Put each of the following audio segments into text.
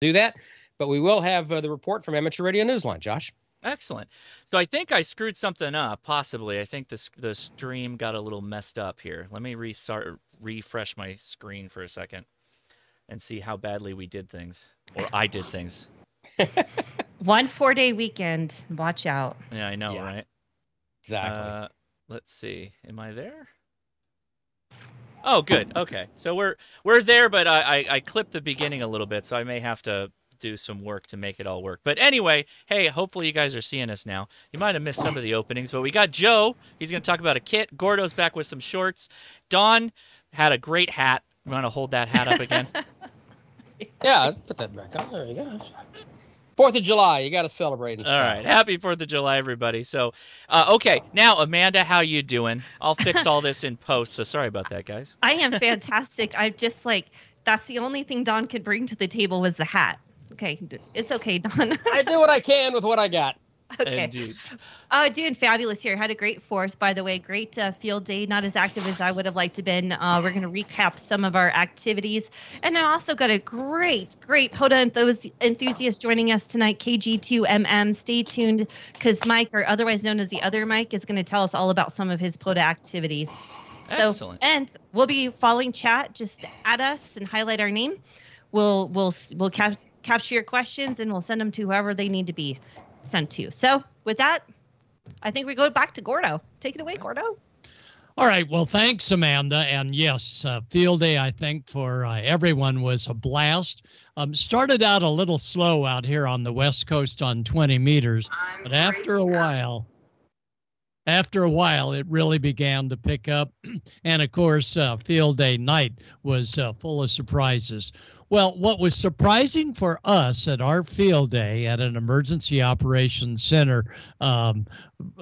do that. But we will have uh, the report from Amateur Radio Newsline, Josh. Excellent. So I think I screwed something up. Possibly, I think the the stream got a little messed up here. Let me restart, refresh my screen for a second, and see how badly we did things, or I did things. One four day weekend. Watch out. Yeah, I know, Yeah. right? Exactly. Uh, let's see. Am I there? Oh, good. Okay, so we're we're there, but I, I I clipped the beginning a little bit, so I may have to do some work to make it all work. But anyway, hey, hopefully you guys are seeing us now. You might have missed some of the openings, but we got Joe. He's going to talk about a kit. Gordo's back with some shorts. Don had a great hat. You want to hold that hat up again? yeah, put that back on. There you go. That's fine. Fourth of July, you got to celebrate. And All stuff. right, happy Fourth of July, everybody. So, uh, okay, now Amanda, how you doing? I'll fix all this in post. So sorry about that, guys. I am fantastic. I'm just like that's the only thing Don could bring to the table was the hat. Okay, it's okay, Don. I do what I can with what I got. okay. Indeed. Uh, doing fabulous here. Had a great fourth, by the way. Great uh, field day. Not as active as I would have liked to been. Uh, we're going to recap some of our activities, and then also got a great, great POTA enthus- enthusiast joining us tonight. KG2MM. Stay tuned, because Mike, or otherwise known as the other Mike, is going to tell us all about some of his POTA activities. So, Excellent. and we'll be following chat. Just add us and highlight our name. We'll we'll we'll cap- capture your questions and we'll send them to whoever they need to be sent to. you. So with that, I think we go back to Gordo. Take it away, Gordo. All right. Well, thanks, Amanda. And yes, uh, field day, I think, for uh, everyone was a blast. Um, started out a little slow out here on the West Coast on 20 meters, but after a while, after a while, it really began to pick up. and of course, uh, field day night was uh, full of surprises. Well, what was surprising for us at our field day at an emergency operations center um,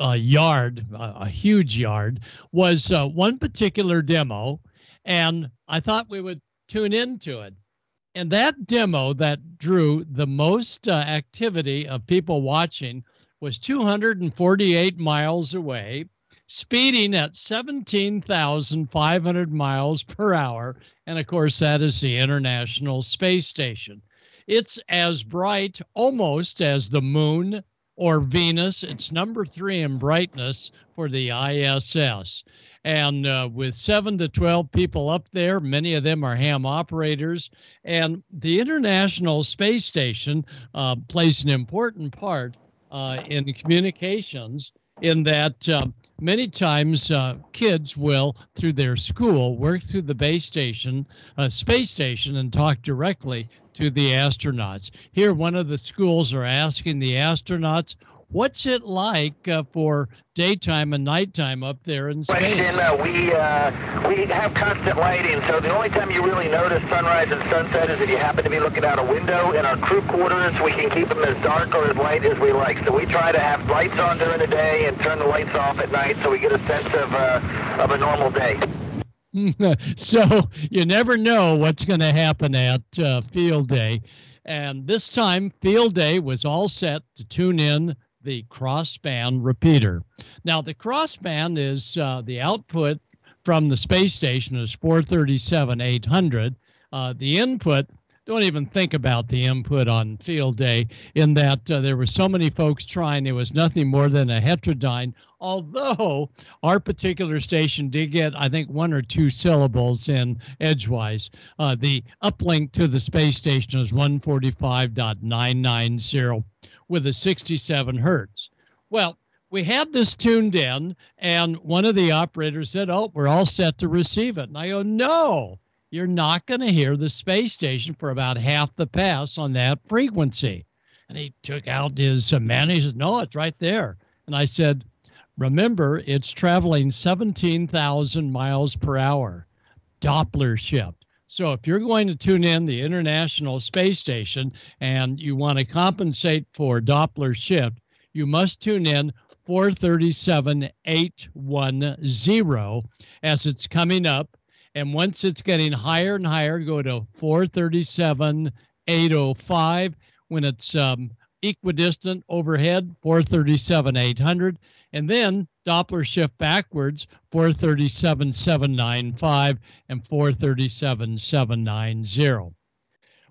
uh, yard, a, a huge yard, was uh, one particular demo, and I thought we would tune into it. And that demo that drew the most uh, activity of people watching was 248 miles away, speeding at 17,500 miles per hour. And of course, that is the International Space Station. It's as bright almost as the moon or Venus. It's number three in brightness for the ISS. And uh, with seven to 12 people up there, many of them are ham operators. And the International Space Station uh, plays an important part uh, in communications in that uh, many times uh, kids will, through their school, work through the base station, uh, space station, and talk directly to the astronauts. Here, one of the schools are asking the astronauts, What's it like uh, for daytime and nighttime up there in space? Question, uh, we, uh, we have constant lighting, so the only time you really notice sunrise and sunset is if you happen to be looking out a window. In our crew quarters, we can keep them as dark or as light as we like. So we try to have lights on during the day and turn the lights off at night so we get a sense of, uh, of a normal day. so you never know what's going to happen at uh, field day. And this time, field day was all set to tune in the crossband repeater. Now, the crossband is uh, the output from the space station is 437 800. Uh, the input, don't even think about the input on field day, in that uh, there were so many folks trying, it was nothing more than a heterodyne. Although our particular station did get, I think, one or two syllables in edgewise. Uh, the uplink to the space station is 145.990 with a 67 hertz. Well, we had this tuned in, and one of the operators said, Oh, we're all set to receive it. And I go, No, you're not going to hear the space station for about half the pass on that frequency. And he took out his uh, man. He says, No, it's right there. And I said, Remember, it's traveling 17,000 miles per hour, Doppler shift. So if you're going to tune in the International Space Station and you want to compensate for Doppler shift, you must tune in 437-810 as it's coming up. And once it's getting higher and higher, go to 437-805. When it's um, equidistant overhead, 437-800. And then Doppler shift backwards, 437.795 and 437.790.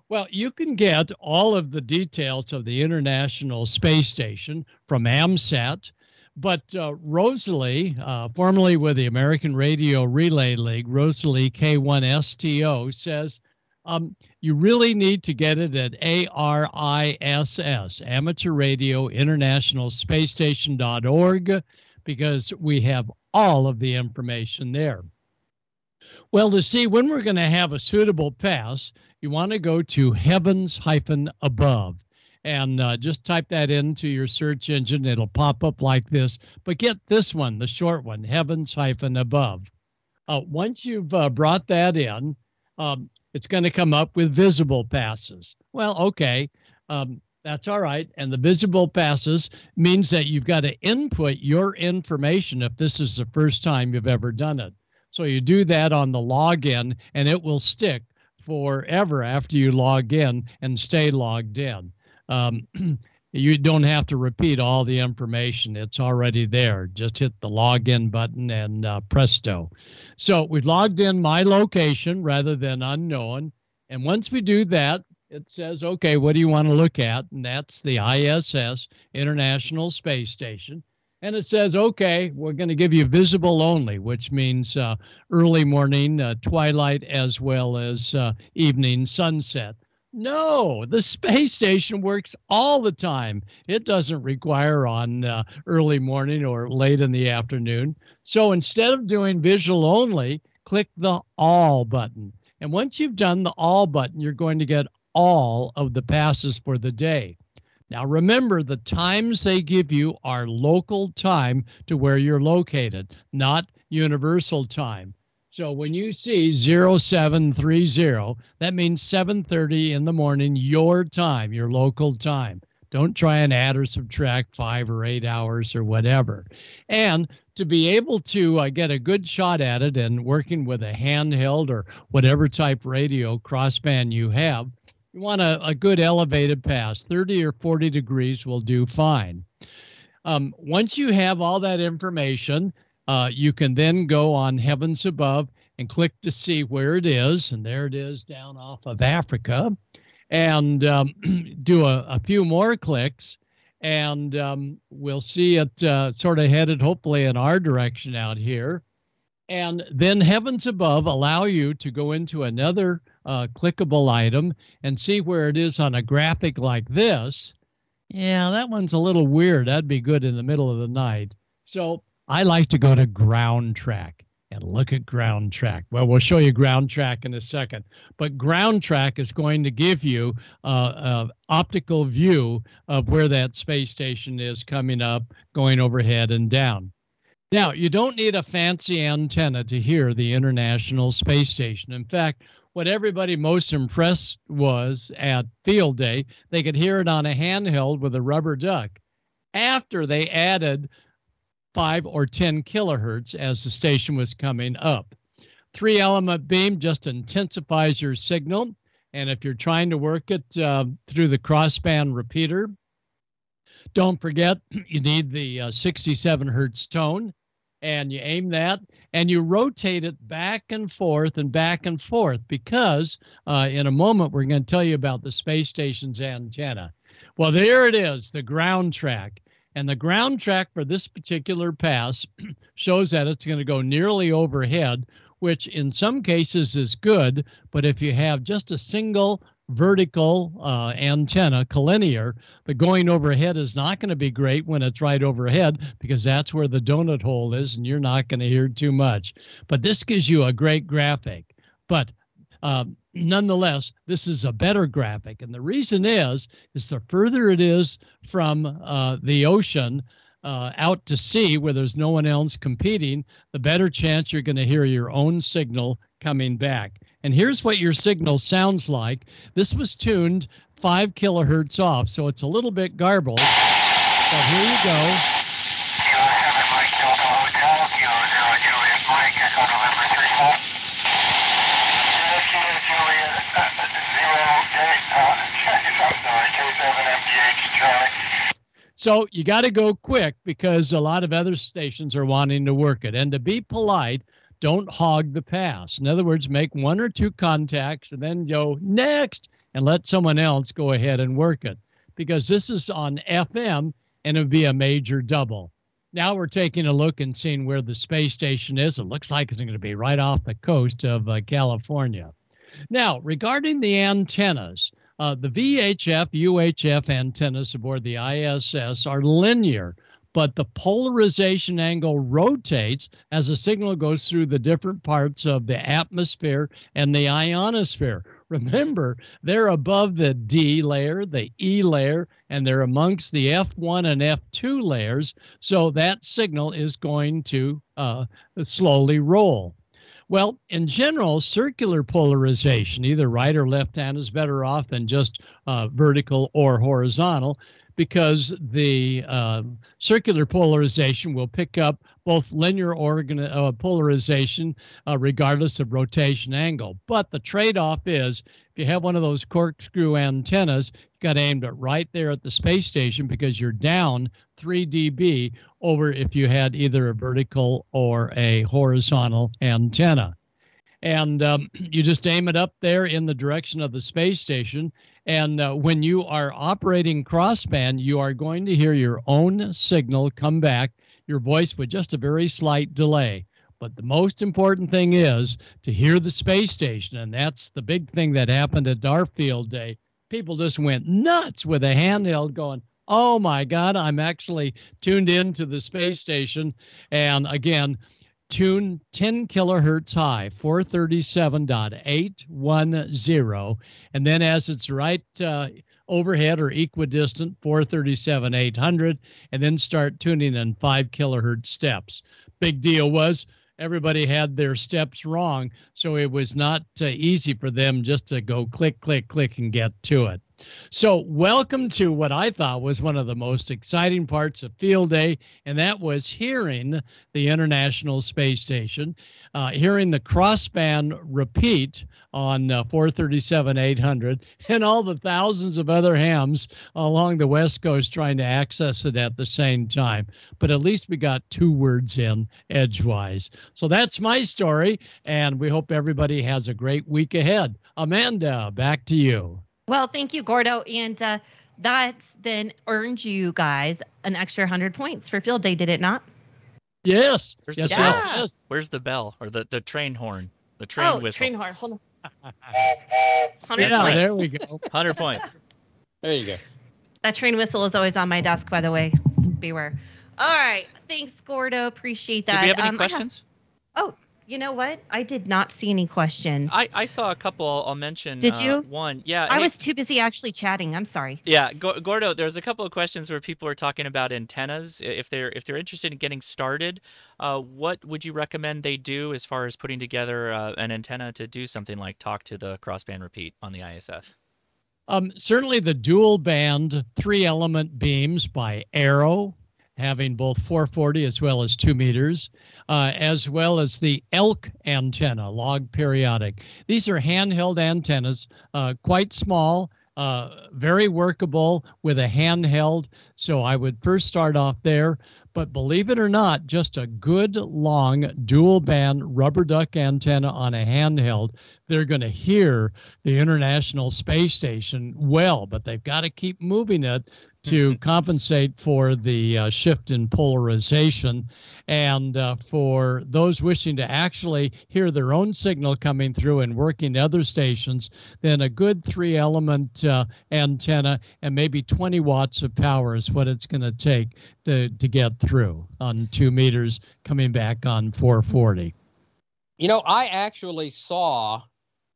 Well, you can get all of the details of the International Space Station from AMSAT, but uh, Rosalie, uh, formerly with the American Radio Relay League, Rosalie K1STO, says um, you really need to get it at ARISS, Amateur Radio International Space Station.org, because we have all of the information there. Well, to see when we're going to have a suitable pass, you want to go to heavens hyphen above and uh, just type that into your search engine. It'll pop up like this. But get this one, the short one, heavens hyphen above. Uh, once you've uh, brought that in, um, it's going to come up with visible passes. Well, okay, um, that's all right. And the visible passes means that you've got to input your information if this is the first time you've ever done it. So you do that on the login, and it will stick forever after you log in and stay logged in. Um, you don't have to repeat all the information. It's already there. Just hit the login button and uh, presto. So we've logged in my location rather than unknown. And once we do that, it says, okay, what do you want to look at? And that's the ISS, International Space Station. And it says, okay, we're going to give you visible only, which means uh, early morning, uh, twilight, as well as uh, evening sunset. No, the space station works all the time. It doesn't require on uh, early morning or late in the afternoon. So instead of doing visual only, click the all button. And once you've done the all button, you're going to get all of the passes for the day. Now, remember, the times they give you are local time to where you're located, not universal time. So when you see 0730, that means 7:30 in the morning your time, your local time. Don't try and add or subtract 5 or 8 hours or whatever. And to be able to uh, get a good shot at it and working with a handheld or whatever type radio crossband you have, you want a, a good elevated pass. 30 or 40 degrees will do fine. Um, once you have all that information, uh, you can then go on Heavens Above and click to see where it is. And there it is down off of Africa. And um, do a, a, few more clicks, and um, we'll see it uh, sort of headed hopefully in our direction out here. And then Heavens Above allow you to go into another uh, clickable item and see where it is on a graphic like this. Yeah, that one's a little weird. That'd be good in the middle of the night. So I like to go to ground track and look at ground track. Well, we'll show you ground track in a second, but ground track is going to give you uh, an optical view of where that space station is coming up, going overhead and down. Now, you don't need a fancy antenna to hear the International Space Station. In fact, what everybody most impressed was at field day, they could hear it on a handheld with a rubber duck. After they added five or 10 kilohertz as the station was coming up. Three element beam just intensifies your signal. And if you're trying to work it uh, through the crossband repeater, don't forget you need the uh, 67 hertz tone and you aim that and you rotate it back and forth and back and forth because uh, in a moment we're going to tell you about the space station's antenna. Well, there it is, the ground track. And the ground track for this particular pass shows that it's going to go nearly overhead, which in some cases is good. But if you have just a single vertical uh, antenna, collinear, the going overhead is not going to be great when it's right overhead because that's where the donut hole is and you're not going to hear too much. But this gives you a great graphic. But um, nonetheless, this is a better graphic. And the reason is, is the further it is from uh, the ocean, uh, out to sea where there's no one else competing, the better chance you're going to hear your own signal coming back. And here's what your signal sounds like. This was tuned five kilohertz off, so it's a little bit garbled. But here you go. So you got to go quick because a lot of other stations are wanting to work it. And to be polite, don't hog the pass. In other words, make one or two contacts and then go next and let someone else go ahead and work it because this is on FM and it would be a major double. Now we're taking a look and seeing where the space station is. It looks like it's going to be right off the coast of uh, California. Now, regarding the antennas, uh, the VHF, UHF antennas aboard the ISS are linear, but the polarization angle rotates as the signal goes through the different parts of the atmosphere and the ionosphere. Remember, they're above the D layer, the E layer, and they're amongst the F1 and F2 layers. So that signal is going to uh, slowly roll. Well, in general, circular polarization, either right or left hand, is better off than just uh, vertical or horizontal because the uh, circular polarization will pick up both linear organ- uh, polarization uh, regardless of rotation angle. But the trade off is if you have one of those corkscrew antennas, you got aimed it right there at the space station because you're down 3 dB over if you had either a vertical or a horizontal antenna. And um, you just aim it up there in the direction of the space station. And uh, when you are operating crossband, you are going to hear your own signal come back, your voice with just a very slight delay. But the most important thing is to hear the space station. And that's the big thing that happened at Darfield day. People just went nuts with a handheld going, oh my God, I'm actually tuned in to the space station. And again, tune 10 kilohertz high, 437.810. And then as it's right uh, overhead or equidistant, 437 800, and then start tuning in 5 kilohertz steps. Big deal was everybody had their steps wrong, so it was not uh, easy for them just to go click, click, click and get to it. So, welcome to what I thought was one of the most exciting parts of Field Day, and that was hearing the International Space Station, uh, hearing the crossband repeat on uh, 437 800, and all the thousands of other hams along the West Coast trying to access it at the same time. But at least we got two words in edgewise. So, that's my story, and we hope everybody has a great week ahead. Amanda, back to you. Well, thank you, Gordo. And uh, that then earned you guys an extra 100 points for field day, did it not? Yes. Where's yes, the yes, bell? yes. Where's the bell or the, the train horn? The train oh, whistle. train horn. Hold on. 100 Yeah, points. there we go. 100 points. There you go. That train whistle is always on my desk, by the way. So beware. All right. Thanks, Gordo. Appreciate that. Did we have any Um, I questions? oh, you know what? I did not see any questions. I, I, I saw a couple. I'll mention. Did uh, you? One. Yeah. hey- was too busy actually chatting. I'm sorry. Yeah, Go- Gordo. There's a couple of questions where people are talking about antennas. If they're if they're interested in getting started, uh, what would you recommend they do as far as putting together uh, an antenna to do something like talk to the crossband repeat on the ISS? Um, certainly the dual band three element beams by Arrow, having both 440 as well as two meters, uh, as well as the elk antenna, log periodic. These are handheld antennas, uh, quite small. Uh, very workable with a handheld. So I would first start off there. But believe it or not, just a good long dual band rubber duck antenna on a handheld, they're going to hear the International Space Station well, but they've got to keep moving it to compensate for the uh, shift in polarization. And uh, for those wishing to actually hear their own signal coming through and working other stations, then a good three element uh, antenna and maybe 20 watts of power is what it's going to take to, to get through on two meters coming back on 440. You know, I actually saw,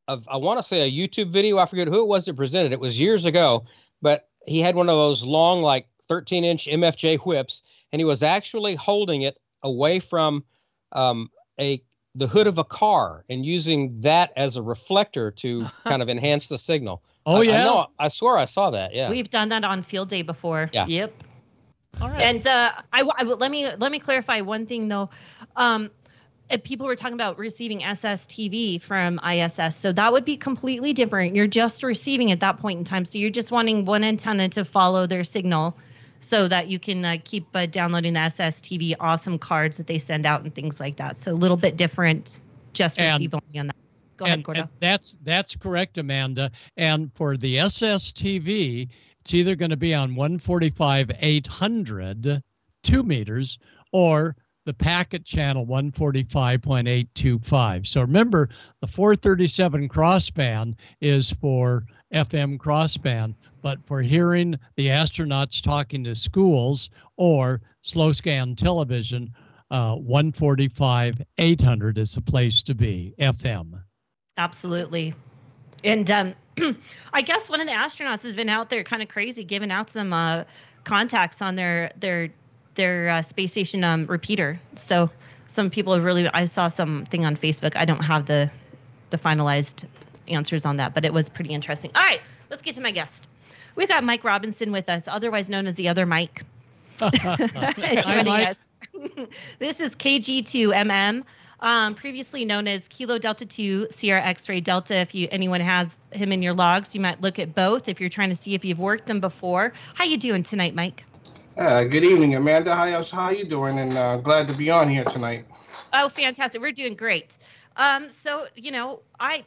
of I want to say a YouTube video. I forget who it was that presented. It was years ago, but he had one of those long, like 13 inch MFJ whips, and he was actually holding it away from um, a the hood of a car and using that as a reflector to kind of enhance the signal. Oh, I, yeah. I, know, I swear I saw that. Yeah. We've done that on field day before. Yeah. Yep. All right. And uh, I, I will- let me let me clarify one thing though. Um, people were talking about receiving SSTV from ISS, so that would be completely different. You're just receiving at that point in time, so you're just wanting one antenna to follow their signal, so that you can uh, keep uh, downloading the SSTV awesome cards that they send out and things like that. So a little bit different. Just And- receive only on that. Go ahead, and, Gordo. and that's that's correct, Amanda. And for the SSTV, it's either going to be on 145 800, two meters, or the packet channel 145.825. So remember, the 437 crossband is for FM crossband, but for hearing the astronauts talking to schools or slow scan television, uh, 145 800 is the place to be, FM. Absolutely. And um, I guess one of the astronauts has been out there kind of crazy, giving out some uh, contacts on their their their uh, space station um, repeater. So some people have really. I saw something on Facebook. I don't have the the finalized answers on that, but it was pretty interesting. All right, let's get to my guest. We've got Mike Robinson with us, otherwise known as the other Mike. joining us. this is KG2MM, um, previously known as Kilo Delta 2 Sierra X-Ray Delta. If you anyone has him in your logs, you might look at both if you're trying to see if you've worked them before. How you doing tonight, Mike? Uh, good evening, Amanda. How how you doing? And uh, glad to be on here tonight. Oh, fantastic. We're doing great. Um, so, you know, I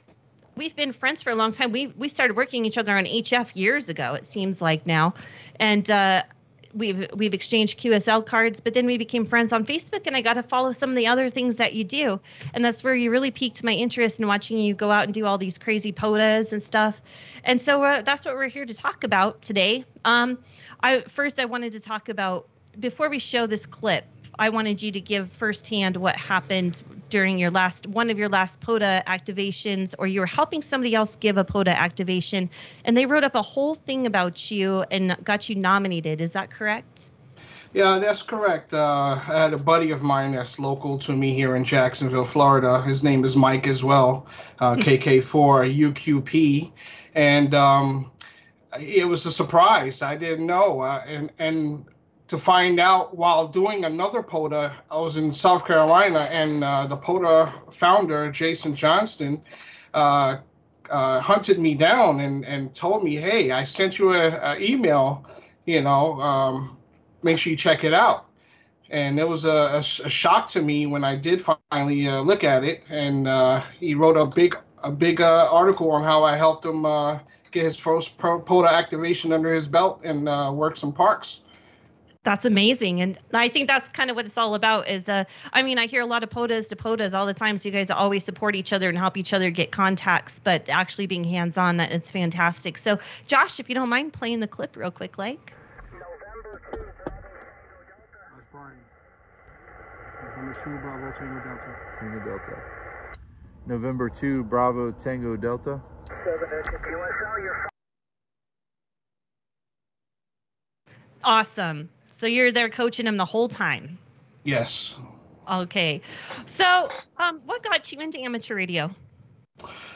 we've been friends for a long time. We we started working each other on HF years ago, it seems like now. And uh we've we've exchanged QSL cards, but then we became friends on Facebook and I got to follow some of the other things that you do. And that's where you really piqued my interest in watching you go out and do all these crazy POTAs and stuff. And so uh, that's what we're here to talk about today. Um, I first I wanted to talk about before we show this clip. I wanted you to give firsthand what happened during your last one of your last POTA activations, or you were helping somebody else give a POTA activation, and they wrote up a whole thing about you and got you nominated. Is that correct? Yeah, that's correct. Uh, I had a buddy of mine that's local to me here in Jacksonville, Florida. His name is Mike as well, uh, KK4 UQP, and um, it was a surprise. I didn't know, uh, and and to find out while doing another POTA, I was in South Carolina, and uh, the POTA founder, Jason Johnston, uh, uh, hunted me down and, and told me, hey, I sent you a, a email, you know, um, make sure you check it out. And it was a, a, a shock to me when I did finally uh, look at it. And uh, he wrote a big a big uh, article on how I helped him get his first POTA activation under his belt and work some parks. That's amazing. And I think that's kind of what it's all about is uh I mean, I hear a lot of POTAs to POTAs all the time. So you guys always support each other and help each other get contacts, but actually being hands on, that it's fantastic. So Josh, if you don't mind playing the clip real quick, like. That's Brian. November 2, Bravo, Tango Delta. Tango Delta. November 2, Bravo Tango Delta. Awesome. So you're there coaching him the whole time. Yes. Okay. So, um, what got you into amateur radio?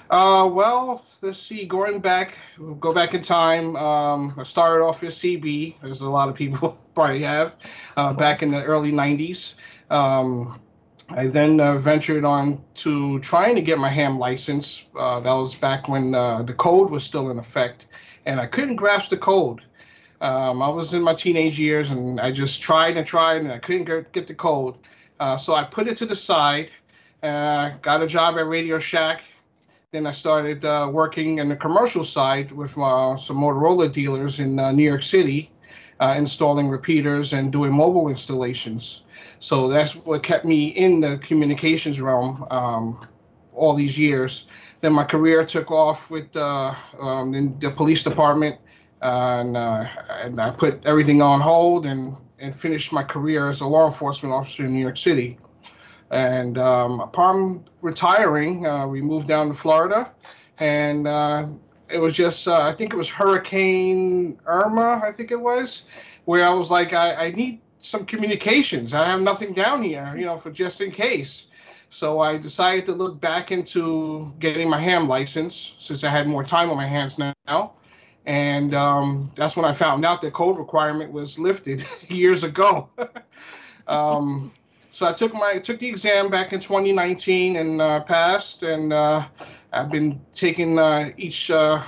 Uh, well, let's see. Going back, we'll go back in time. Um, I started off with CB, as a lot of people probably have, uh, back in the early '90s. Um, I then uh, ventured on to trying to get my ham license. Uh, that was back when uh, the code was still in effect, and I couldn't grasp the code. Um, I was in my teenage years, and I just tried and tried, and I couldn't get, get the code. Uh, so I put it to the side. Uh, got a job at Radio Shack. Then I started uh, working in the commercial side with some Motorola dealers in uh, New York City, uh, installing repeaters and doing mobile installations. So that's what kept me in the communications realm um, all these years. Then my career took off with uh, um, the police department, and, uh, and I put everything on hold and, and finished my career as a law enforcement officer in New York City. And um, upon retiring, uh, we moved down to Florida, and uh, it was just uh, I think it was Hurricane Irma, I think it was, where I was like, I, I need some communications. I have nothing down here, you know, for just in case. So I decided to look back into getting my ham license since I had more time on my hands now. And um, that's when I found out that code requirement was lifted years ago. um, so I took my took the exam back in 2019 and uh, passed, and uh, I've been taking uh, each uh,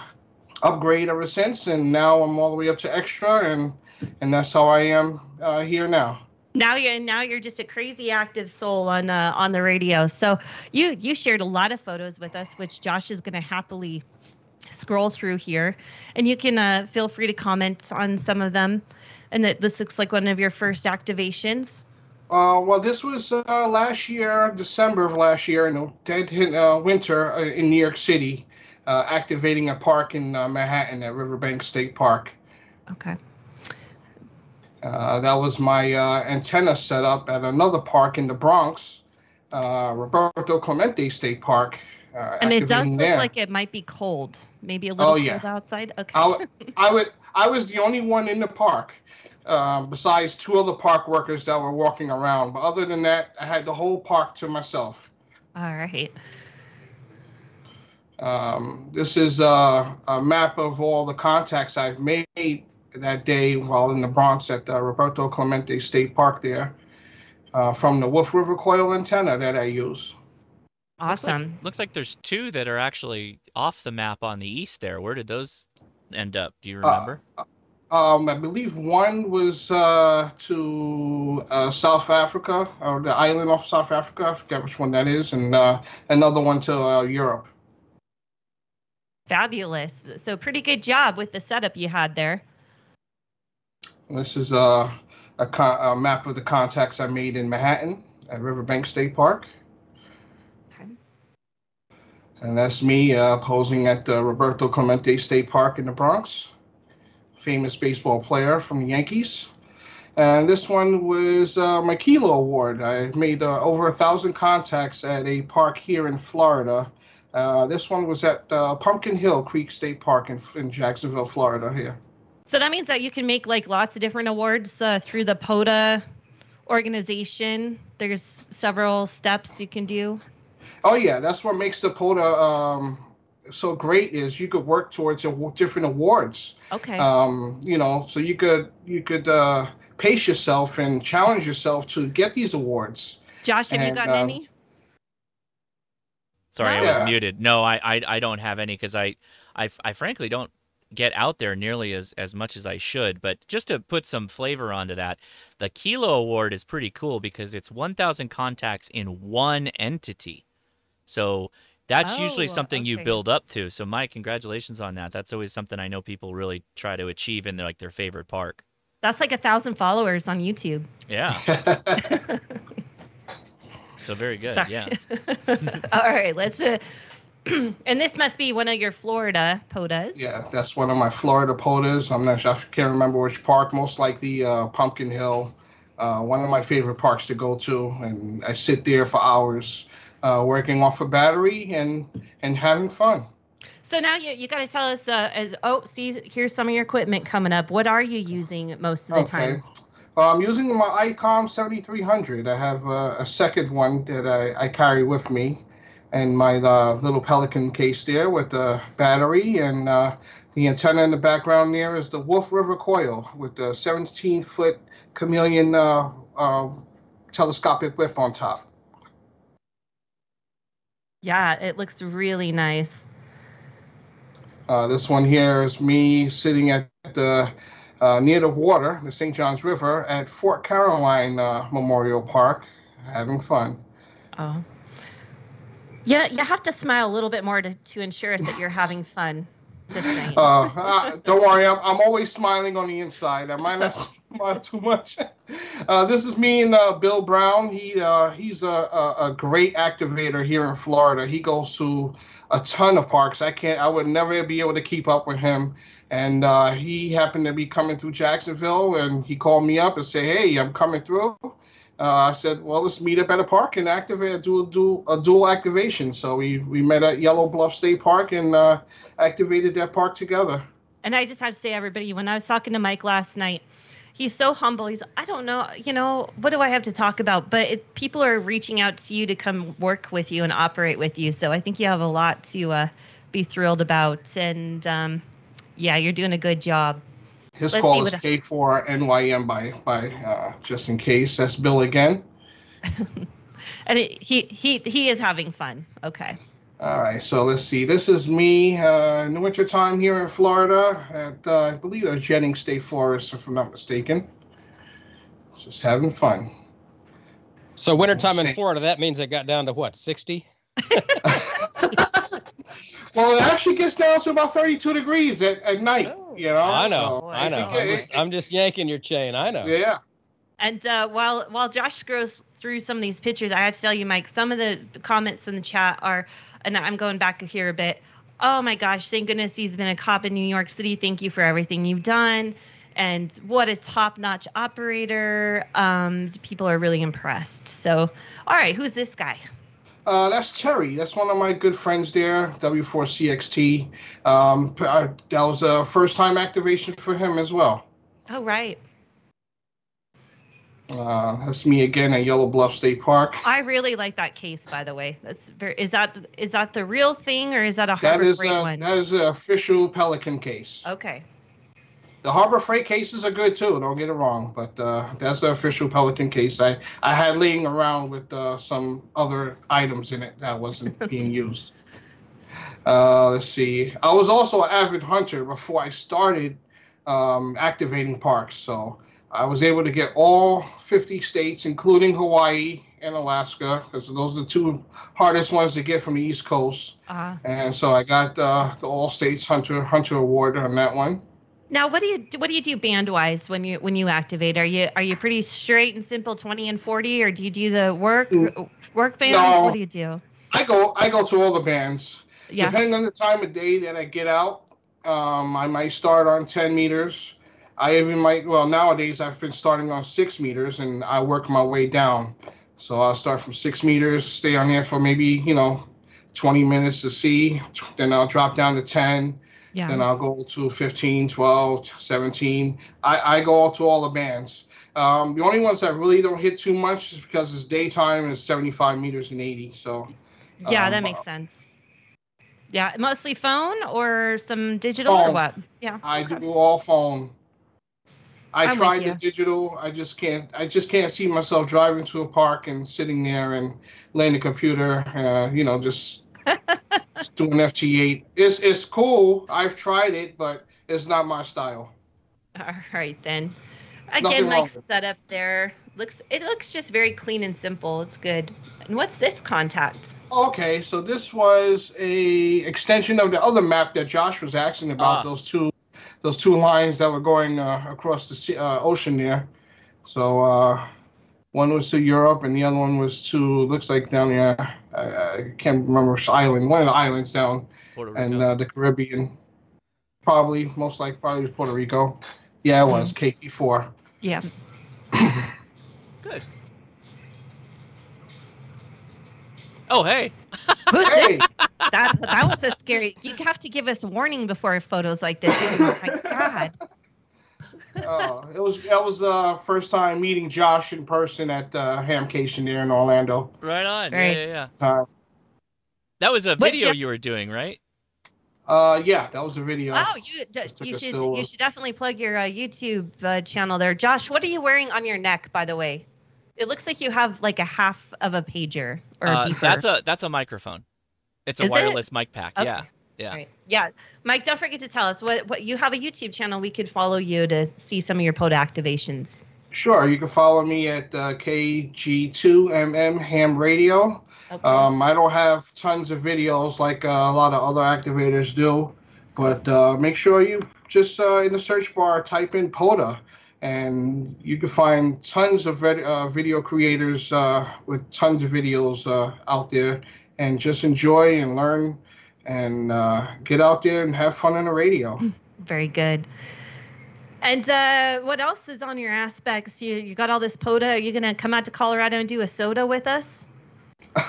upgrade ever since, and now I'm all the way up to extra, and and that's how I am uh, here now. now you're now you're just a crazy active soul on uh, on the radio. So you you shared a lot of photos with us, which Josh is going to happily scroll through here, and you can uh, feel free to comment on some of them. And that this looks like one of your first activations. Uh, well, this was uh, last year, December of last year, in the dead uh, winter uh, in New York City, uh, activating a park in uh, Manhattan at Riverbank State Park. Okay. Uh, that was my uh, antenna setup at another park in the Bronx, uh, Roberto Clemente State Park. Uh, And it does look there. like it might be cold, maybe a little Oh, yeah. cold outside. Okay. I, I would. I was the only one in the park, uh, besides two other park workers that were walking around. But other than that, I had the whole park to myself. All right. Um, this is uh, a map of all the contacts I've made that day while in the Bronx at the Roberto Clemente State Park there, uh, from the Wolf River coil antenna that I use. Looks like- Awesome. Looks like there's two that are actually off the map on the east there. Where did those end up? Do you Uh, remember? Um, I believe one was uh, to uh, South Africa, or the island of South Africa. I forget which one that is, and uh, another one to uh, Europe. Fabulous. So pretty good job with the setup you had there. This is uh, a, con- a map of the contacts I made in Manhattan at Riverbank State Park. And that's me uh, posing at the Roberto Clemente State Park in the Bronx. Famous baseball player from the Yankees. And this one was uh, my Kilo Award. I made uh, over a thousand contacts at a park here in Florida. Uh, this one was at uh, Pumpkin Hill Creek State Park in, in Jacksonville, Florida. Here. So that means that you can make like lots of different awards uh, through the POTA organization. There's several steps you can do. Oh yeah, that's what makes the POTA um, so great. Is you could work towards a, different awards. Okay. Um, you know, so you could you could uh, pace yourself and challenge yourself to get these awards. Josh, have you and, gotten um, any? Sorry, I was Yeah. muted. No, I, I I don't have any because I, I I frankly don't get out there nearly as as much as I should. But just to put some flavor onto that, the Kilo Award is pretty cool because it's 1,000 contacts in one entity. So that's usually Oh, something you build up to. So Mike, congratulations on that. That's always something I know people really try to achieve in their, like their favorite park. That's like a thousand followers on YouTube. Yeah. So very good. Sorry. Yeah. All right, let's. Uh, and this must be one of your Florida POTAs. yeah, that's one of my Florida POTAs. I'm not sure, I can't remember which park. Most likely uh, Pumpkin Hill. Uh, one of my favorite parks to go to, and I sit there for hours, uh, working off a battery and and having fun. So now you you got to tell us uh, as oh see here's some of your equipment coming up. What are you using most of the time? Well, I'm using my ICOM 7300. I have uh, a second one that I, I carry with me, and my uh, little Pelican case there with the battery and uh, the antenna in the background there is the Wolf River coil with the 17 foot chameleon uh, uh, telescopic whip on top. Yeah, it looks really nice. Uh, this one here is me sitting at the uh, near the water, the St. Johns River, at Fort Caroline uh, Memorial Park, having fun. Oh. Yeah, you have to smile a little bit more to, to ensure us that you're having fun. Just saying. Uh, uh, don't worry, I'm, I'm always smiling on the inside. I might not too much. Uh, this is me and uh, Bill Brown. He uh, he's a, a, a great activator here in Florida. He goes to a ton of parks. I can't. I would never be able to keep up with him. And uh, he happened to be coming through Jacksonville, and he called me up and said, "Hey, I'm coming through." Uh, I said, "Well, let's meet up at a park and activate a dual, dual a dual activation." So we we met at Yellow Bluff State Park and uh, activated that park together. And I just have to say, everybody, when I was talking to Mike last night, he's so humble. He's, I don't know, you know, what do I have to talk about? But it, people are reaching out to you to come work with you and operate with you. So I think you have a lot to uh, be thrilled about. And um, yeah, you're doing a good job. His Let's call is K4NYM by by uh, just in case. That's Bill again. And it, he he he is having fun. Okay. All right, so let's see. This is me uh, in the wintertime here in Florida at uh, I believe it's Jennings State Forest, if I'm not mistaken. just having fun. So wintertime in Florida, that means it got down to what, 60? well, it actually gets down to about 32 degrees at, at night. Oh. You know. I know. boy. I know. I'm Yeah, just, I'm just yanking your chain. I know. Yeah. And uh, while while Josh scrolls through some of these pictures, I have to tell you, Mike, some of the comments in the chat are, and I'm going back here a bit. Oh my gosh! Thank goodness he's been a cop in New York City. Thank you for everything you've done, and what a top-notch operator. Um, people are really impressed. So, all right, who's this guy? Uh, that's Terry. That's one of my good friends there, W4CXT. Um, I- that was a first time activation for him as well. Oh right, Uh, that's me again at Yellow Bluff State Park. I really like that case. By the way, that's very. Is that is that the real thing or is that a That Harbor is Freight a, one? that is an official Pelican case. Okay. The Harbor Freight cases are good too. Don't get it wrong, but uh, that's the official Pelican case. I I had laying around with uh, some other items in it that wasn't being used. Uh, let's see. I was also an avid hunter before I started um, activating parks, so I was able to get all 50 states, including Hawaii and Alaska, because those are the two hardest ones to get from the East Coast. Uh, And so I got uh, the All States Hunter Hunter Award on that one. Now, what do you what do you do band wise when you when you activate? Are you are you pretty straight and simple twenty and forty, or do you do the work work bands? No. What do you do? I go I go to all the bands. Yeah. Depending on the time of day that I get out, um, I might start on 10 meters. I even might, well, nowadays I've been starting on six meters and I work my way down. So I'll start from six meters, stay on there for maybe, you know, 20 minutes to see. Then I'll drop down to 10. Yeah. Then I'll go to 15, 12, 17. I, I go all to all the bands. Um, the only ones that really don't hit too much is because it's daytime is 75 meters and 80. So yeah, um, that makes sense. Yeah, mostly phone or some digital or what? Yeah. I okay. do all phone. I I'm tried the digital. I just can't. I just can't see myself driving to a park and sitting there and laying the computer. Uh, you know, just, just doing FT8. It's it's cool. I've tried it, but it's not my style. All right then. Again, wrong Mike's with setup there looks it looks just very clean and simple. It's good. And what's this contact? Okay, so this was a extension of the other map that Josh was asking about. Ah. Those two, those two lines that were going uh, across the sea, uh, ocean there. So uh, one was to Europe, and the other one was to looks like down there. I, I can't remember which island. One of the islands down and uh, the Caribbean. Probably, most likely, probably was Puerto Rico. Yeah, it was KP4. Yeah. Good. Oh, hey. Hey, that? That was a scary. You have to give us warning before photos like this. Oh my god. uh, it was that was uh first time meeting Josh in person at uh, Hamcation there in Orlando. Right on. Right. Yeah, yeah, yeah. Uh, That was a video gen- you were doing, right? Uh, yeah, that was a video. Oh, you d- you should still you should definitely plug your uh, YouTube uh, channel there. Josh, what are you wearing on your neck, by the way? It looks like you have like a half of a pager or a Uh, beeper. that's a that's a microphone. It's a Is it? wireless mic pack. Okay. Yeah. Yeah. Right. Yeah, Mike, don't forget to tell us what what you have a YouTube channel. We could follow you to see some of your POTA activations. Sure, you can follow me at uh, KG2MM Ham Radio. Okay. Um, I don't have tons of videos like uh, a lot of other activators do, but uh, make sure you just uh, in the search bar type in POTA, and you can find tons of vid- uh, video creators uh, with tons of videos uh, out there, and just enjoy and learn, and uh, get out there and have fun on the radio. Very good. And uh, what else is on your aspects? You you got all this POTA. Are you gonna come out to Colorado and do a SOTA with us?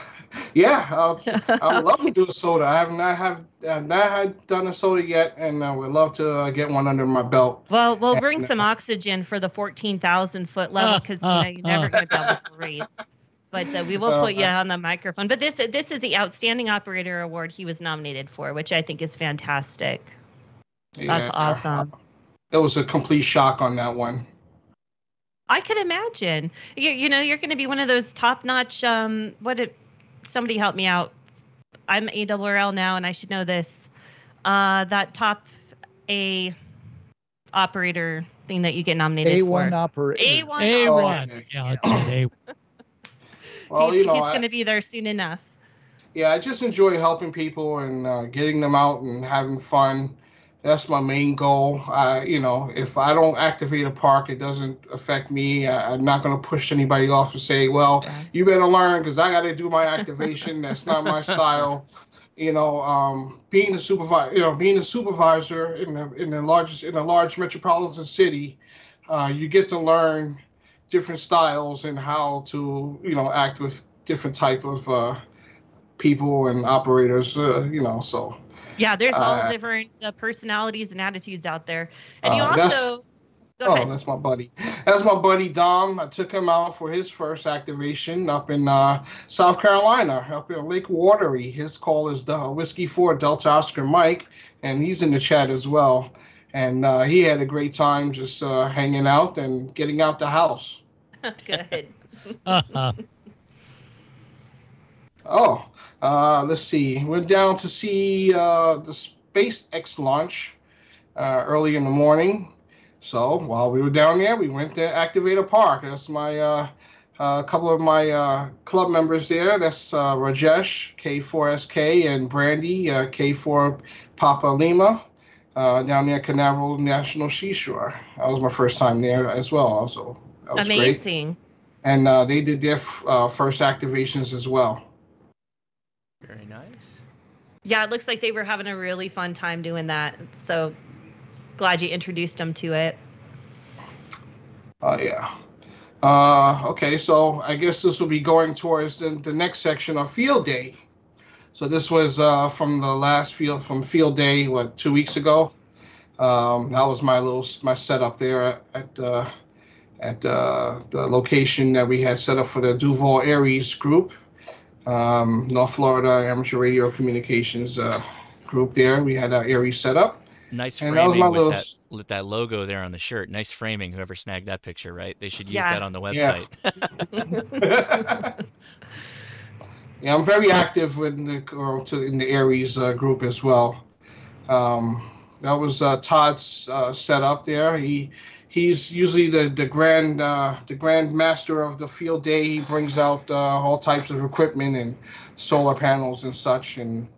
Yeah, uh, I would love to do a SOTA. I have not have uh, not had done a SOTA yet, and I would love to uh, get one under my belt. Well, we'll bring And, some uh, oxygen for the 14,000 foot level because you know, you're never going to be able to breathe. But uh, we will Well, put you I- on the microphone. But this this is the Outstanding Operator Award he was nominated for, which I think is fantastic. That's Yeah, awesome. It was a complete shock on that one. I could imagine. You, you know, you're going to be one of those top notch. Um, what did somebody help me out? I'm ARRL now, and I should know this. Uh, that top A operator thing that you get nominated A1 for? operator. A1. A1. Oh, okay. Yeah, it's an A. Well, he's, you know, he's going to be there soon enough. yeah, I just enjoy helping people and uh, getting them out and having fun. That's my main goal. I, you know, if I don't activate a park, it doesn't affect me. I, I'm not going to push anybody off and say, "Well, you better learn because I got to do my activation." That's not my style. You know, um, being a supervisor, you know, being a supervisor in the in the largest in a large metropolitan city, uh, you get to learn different styles and how to, you know, act with different type of uh, people and operators. Uh, you know, so Yeah, there's all Uh, different uh, personalities and attitudes out there. And you Uh, also. Go oh, ahead. that's my buddy. That's my buddy Dom. I took him out for his first activation up in uh, South Carolina, up in Lake Wateree. His call is the Whiskey Four Delta Oscar Mike, and he's in the chat as well. And uh, he had a great time just uh, hanging out and getting out the house. Good. Oh, uh, let's see. We're down to see uh, the SpaceX launch uh, early in the morning. So while we were down there, we went to Activator Park. That's my uh, a couple of my uh, club members there. That's uh, Rajesh K4SK and Brandy uh, K4 Papa Lima uh, down near Canaveral National Seashore. That was my first time there as well. Also, that was great. Amazing. And uh, they did their f- uh, first activations as well. Very nice. Yeah, it looks like they were having a really fun time doing that. So glad you introduced them to it. Oh yeah. Uh, okay, so I guess this will be going towards the, the next section of field day. So this was uh, from the last field from field day, what two weeks ago. Um, that was my little my setup there at at, uh, at uh, the location that we had set up for the Duval ARES group, um, North Florida Amateur Radio Communications uh, group. There we had our ARES set up. Nice And that framing my with little that with that logo there on the shirt. Nice framing. Whoever snagged that picture, right? They should use Yeah. that on the Yeah. website. Yeah, I'm very active in the or to, in the ARES uh, group as well. Um, that was uh, Todd's uh, setup there. He he's usually the the grand uh, the grand master of the field day. He brings out uh, all types of equipment and solar panels and such. And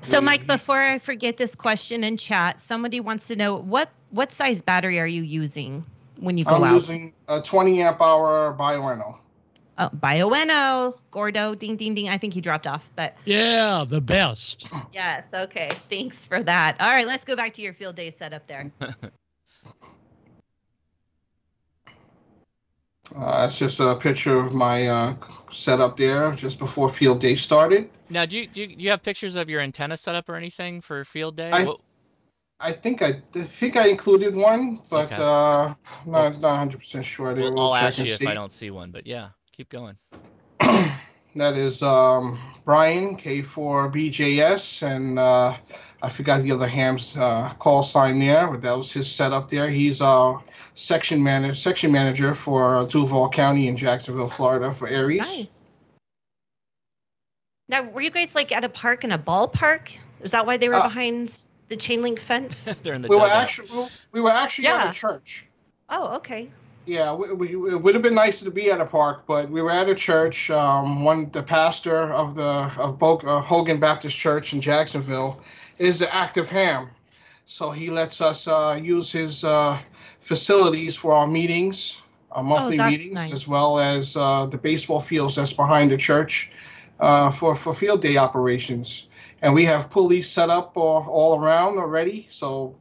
So, Yeah. Mike, before I forget this question in chat, somebody wants to know what what size battery are you using when you go I'm out? using a 20 amp hour Bioenno. Oh, Bioenno, Gordo, ding, ding, ding. I think he dropped off, but Yeah, the best. yes, okay. Thanks for that. All right, let's go back to your field day setup there. Uh, it's just a picture of my uh, setup there just before field day started. now, do you, do you do you have pictures of your antenna setup or anything for field day? I, I think I, I think I included one, but Okay. uh, not not 100 percent sure. well, I'll ask you if. I don't see one, but yeah, keep going. that is um, Brian K4BJS, and uh, I forgot the other ham's uh, call sign there, but that was his setup there. He's a section manager section manager for Duval County in Jacksonville, Florida, for ARES. Nice. Now, were you guys like at a park in a ballpark? Is that why they were Uh, behind the chain link fence? They're in the We were actually we were actually at a church. Oh, okay. Yeah, we, we, it would have been nice to be at a park, but we were at a church. Um, one, the pastor of the of Bo, uh, Hogan Baptist Church in Jacksonville is the active ham, so he lets us uh, use his uh, facilities for our meetings, our monthly that's meetings, nice. as well as uh, the baseball fields that's behind the church uh, for for field day operations. And we have pulleys set up all, all around already, so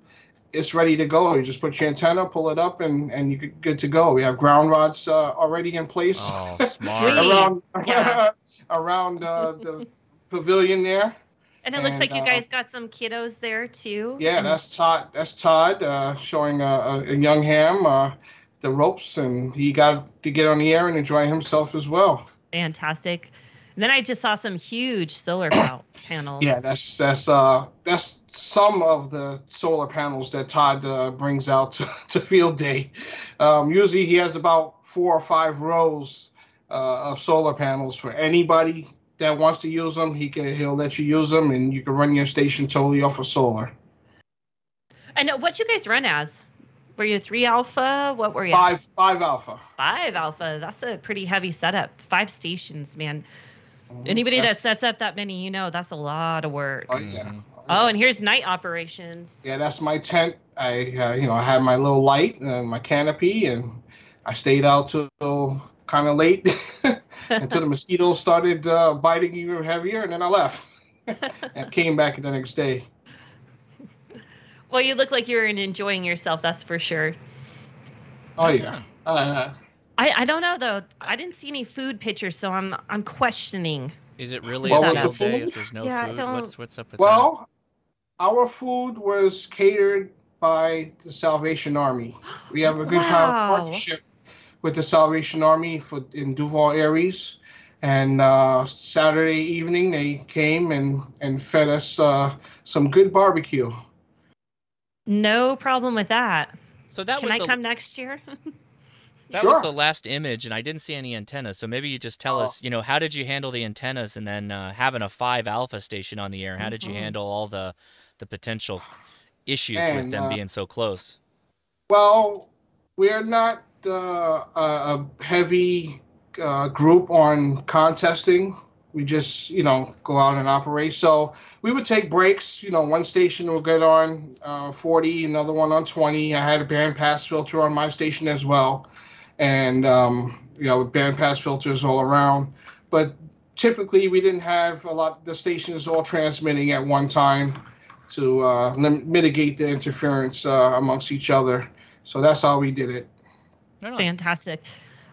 it's ready to go. You just put your antenna, pull it up, and and you're good to go. We have ground rods uh, already in place Oh, smart. Around Yeah. around uh, the pavilion there. And it looks And, like you uh, guys got some kiddos there too. Yeah, that's Todd. That's Todd uh, showing a, a, a young ham uh, the ropes, and he got to get on the air and enjoy himself as well. fantastic. And then I just saw some huge solar panels. Yeah, that's that's uh that's some of the solar panels that Todd uh, brings out to, to field day. Um, usually he has about four or five rows uh, of solar panels for anybody that wants to use them. He can he'll let you use them, and you can run your station totally off of solar. And uh, what you guys run as? Were you three alpha? What were you? Five five alpha. Five alpha. That's a pretty heavy setup. Five stations, man. Mhm. Anybody that sets up that many, you know, that's a lot of work. Oh yeah. Mhm. Oh, and here's night operations. Yeah, that's my tent. I, uh, you know, I had my little light and my canopy, and I stayed out till kind of late until the mosquitoes started uh, biting even heavier, and then I left and came back the next day. Well, you look like you're enjoying yourself. That's for sure. Oh yeah. Uh, I, I don't know though. I didn't see any food pictures, so I'm I'm questioning. Is it really What a was the day food? if there's no Yeah, food? don't- What's what's up with well, our food was catered by the Salvation Army. We have a good kind of Wow. partnership with the Salvation Army for in Duval ARES. And uh, Saturday evening, they came and, and fed us uh, some good barbecue. No problem with that. So that Can was I the come next year? that was the last image, and I didn't see any antennas. So maybe you just tell Oh. us, you know, how did you handle the antennas, and then uh, having a five alpha station on the air? How did you Mhm. handle all the the potential issues with them uh, being so close? Well, we're not uh, a, heavy uh, group on contesting. We just, you know, go out and operate. So we would take breaks. You know, one station would get on uh, 40, another one on 20. I had a band pass filter on my station as well, and um, you know, band pass filters all around. But typically, we didn't have a lot. The stations all transmitting at one time to uh, mitigate the interference uh, amongst each other. So that's how we did it. No, no. Fantastic.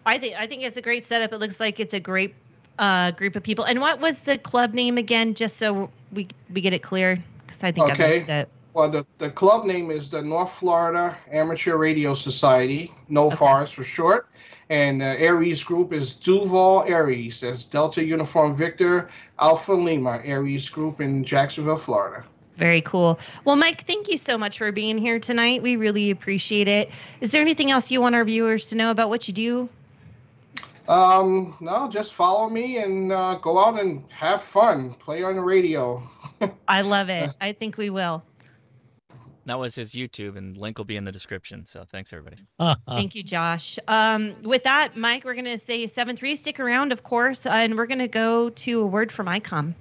I think I think it's a great setup. It looks like it's a great uh, group of people. And what was the club name again? Just so we we get it clear, because I think I Okay. missed it. Well, the, the club name is the North Florida Amateur Radio Society, NOFARS for short. And the ARES group is Duval ARES. That's Delta Uniform Victor Alpha Lima ARES group in Jacksonville, Florida. Very cool. Well, Mike, thank you so much for being here tonight. We really appreciate it. Is there anything else you want our viewers to know about what you do? Um, no, just follow me and uh, go out and have fun. Play on the radio. I love it. I think we will. That was his YouTube, and link will be in the description. So thanks everybody. Thank you, Josh. Um, with that, Mike, we're going to say 7 3. Stick around, of course, and we're going to go to a word from ICOM.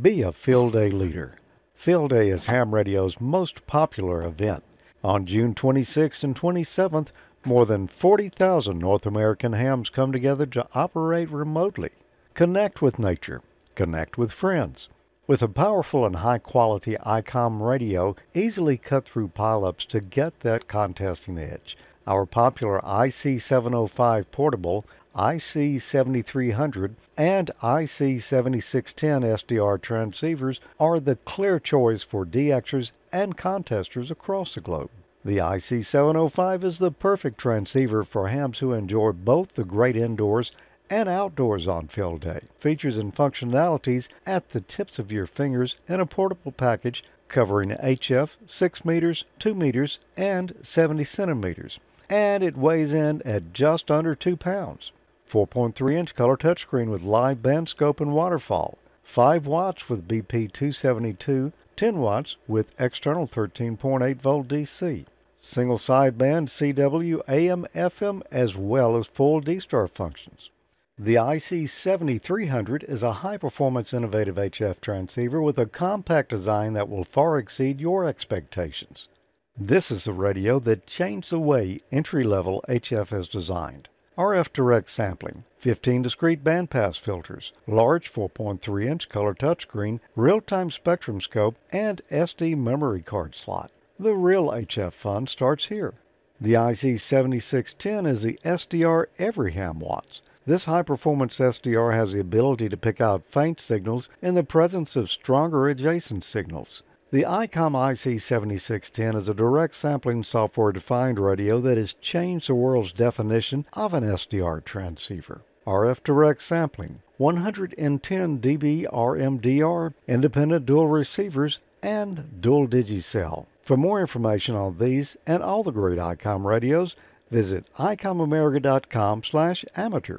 Be a Field Day leader. Field Day is ham radio's most popular event. On June 26th and 27th, more than 40,000 North American hams come together to operate remotely. Connect with nature. Connect with friends. With a powerful and high quality ICOM radio, easily cut through pileups to get that contesting edge. Our popular IC705 portable, IC7300, and IC7610 SDR transceivers are the clear choice for DXers and contesters across the globe. The IC705 is the perfect transceiver for hams who enjoy both the great indoors and outdoors on field day. Features and functionalities at the tips of your fingers in a portable package covering HF 6 meters, 2 meters, and 70 centimeters. And it weighs in at just under 2 pounds. 4.3 inch color touchscreen with live band scope and waterfall. 5 watts with BP 272, 10 watts with external 13.8 volt DC. Single sideband CW, AM, FM, as well as full D-Star functions. The IC7300 is a high performance innovative HF transceiver with a compact design that will far exceed your expectations. This is a radio that changed the way entry level HF is designed. RF direct sampling, 15 discrete bandpass filters, large 4.3 inch color touchscreen, real time spectrum scope, and SD memory card slot. The real HF fun starts here. The IC7610 is the SDR every ham wants. This high performance SDR has the ability to pick out faint signals in the presence of stronger adjacent signals. The ICOM IC7610 is a direct sampling software defined radio that has changed the world's definition of an SDR transceiver. RF direct sampling, 110 dB RMDR, independent dual receivers, and dual DIGI-SEL. For more information on these and all the great ICOM radios, visit icomamerica.com slash amateur.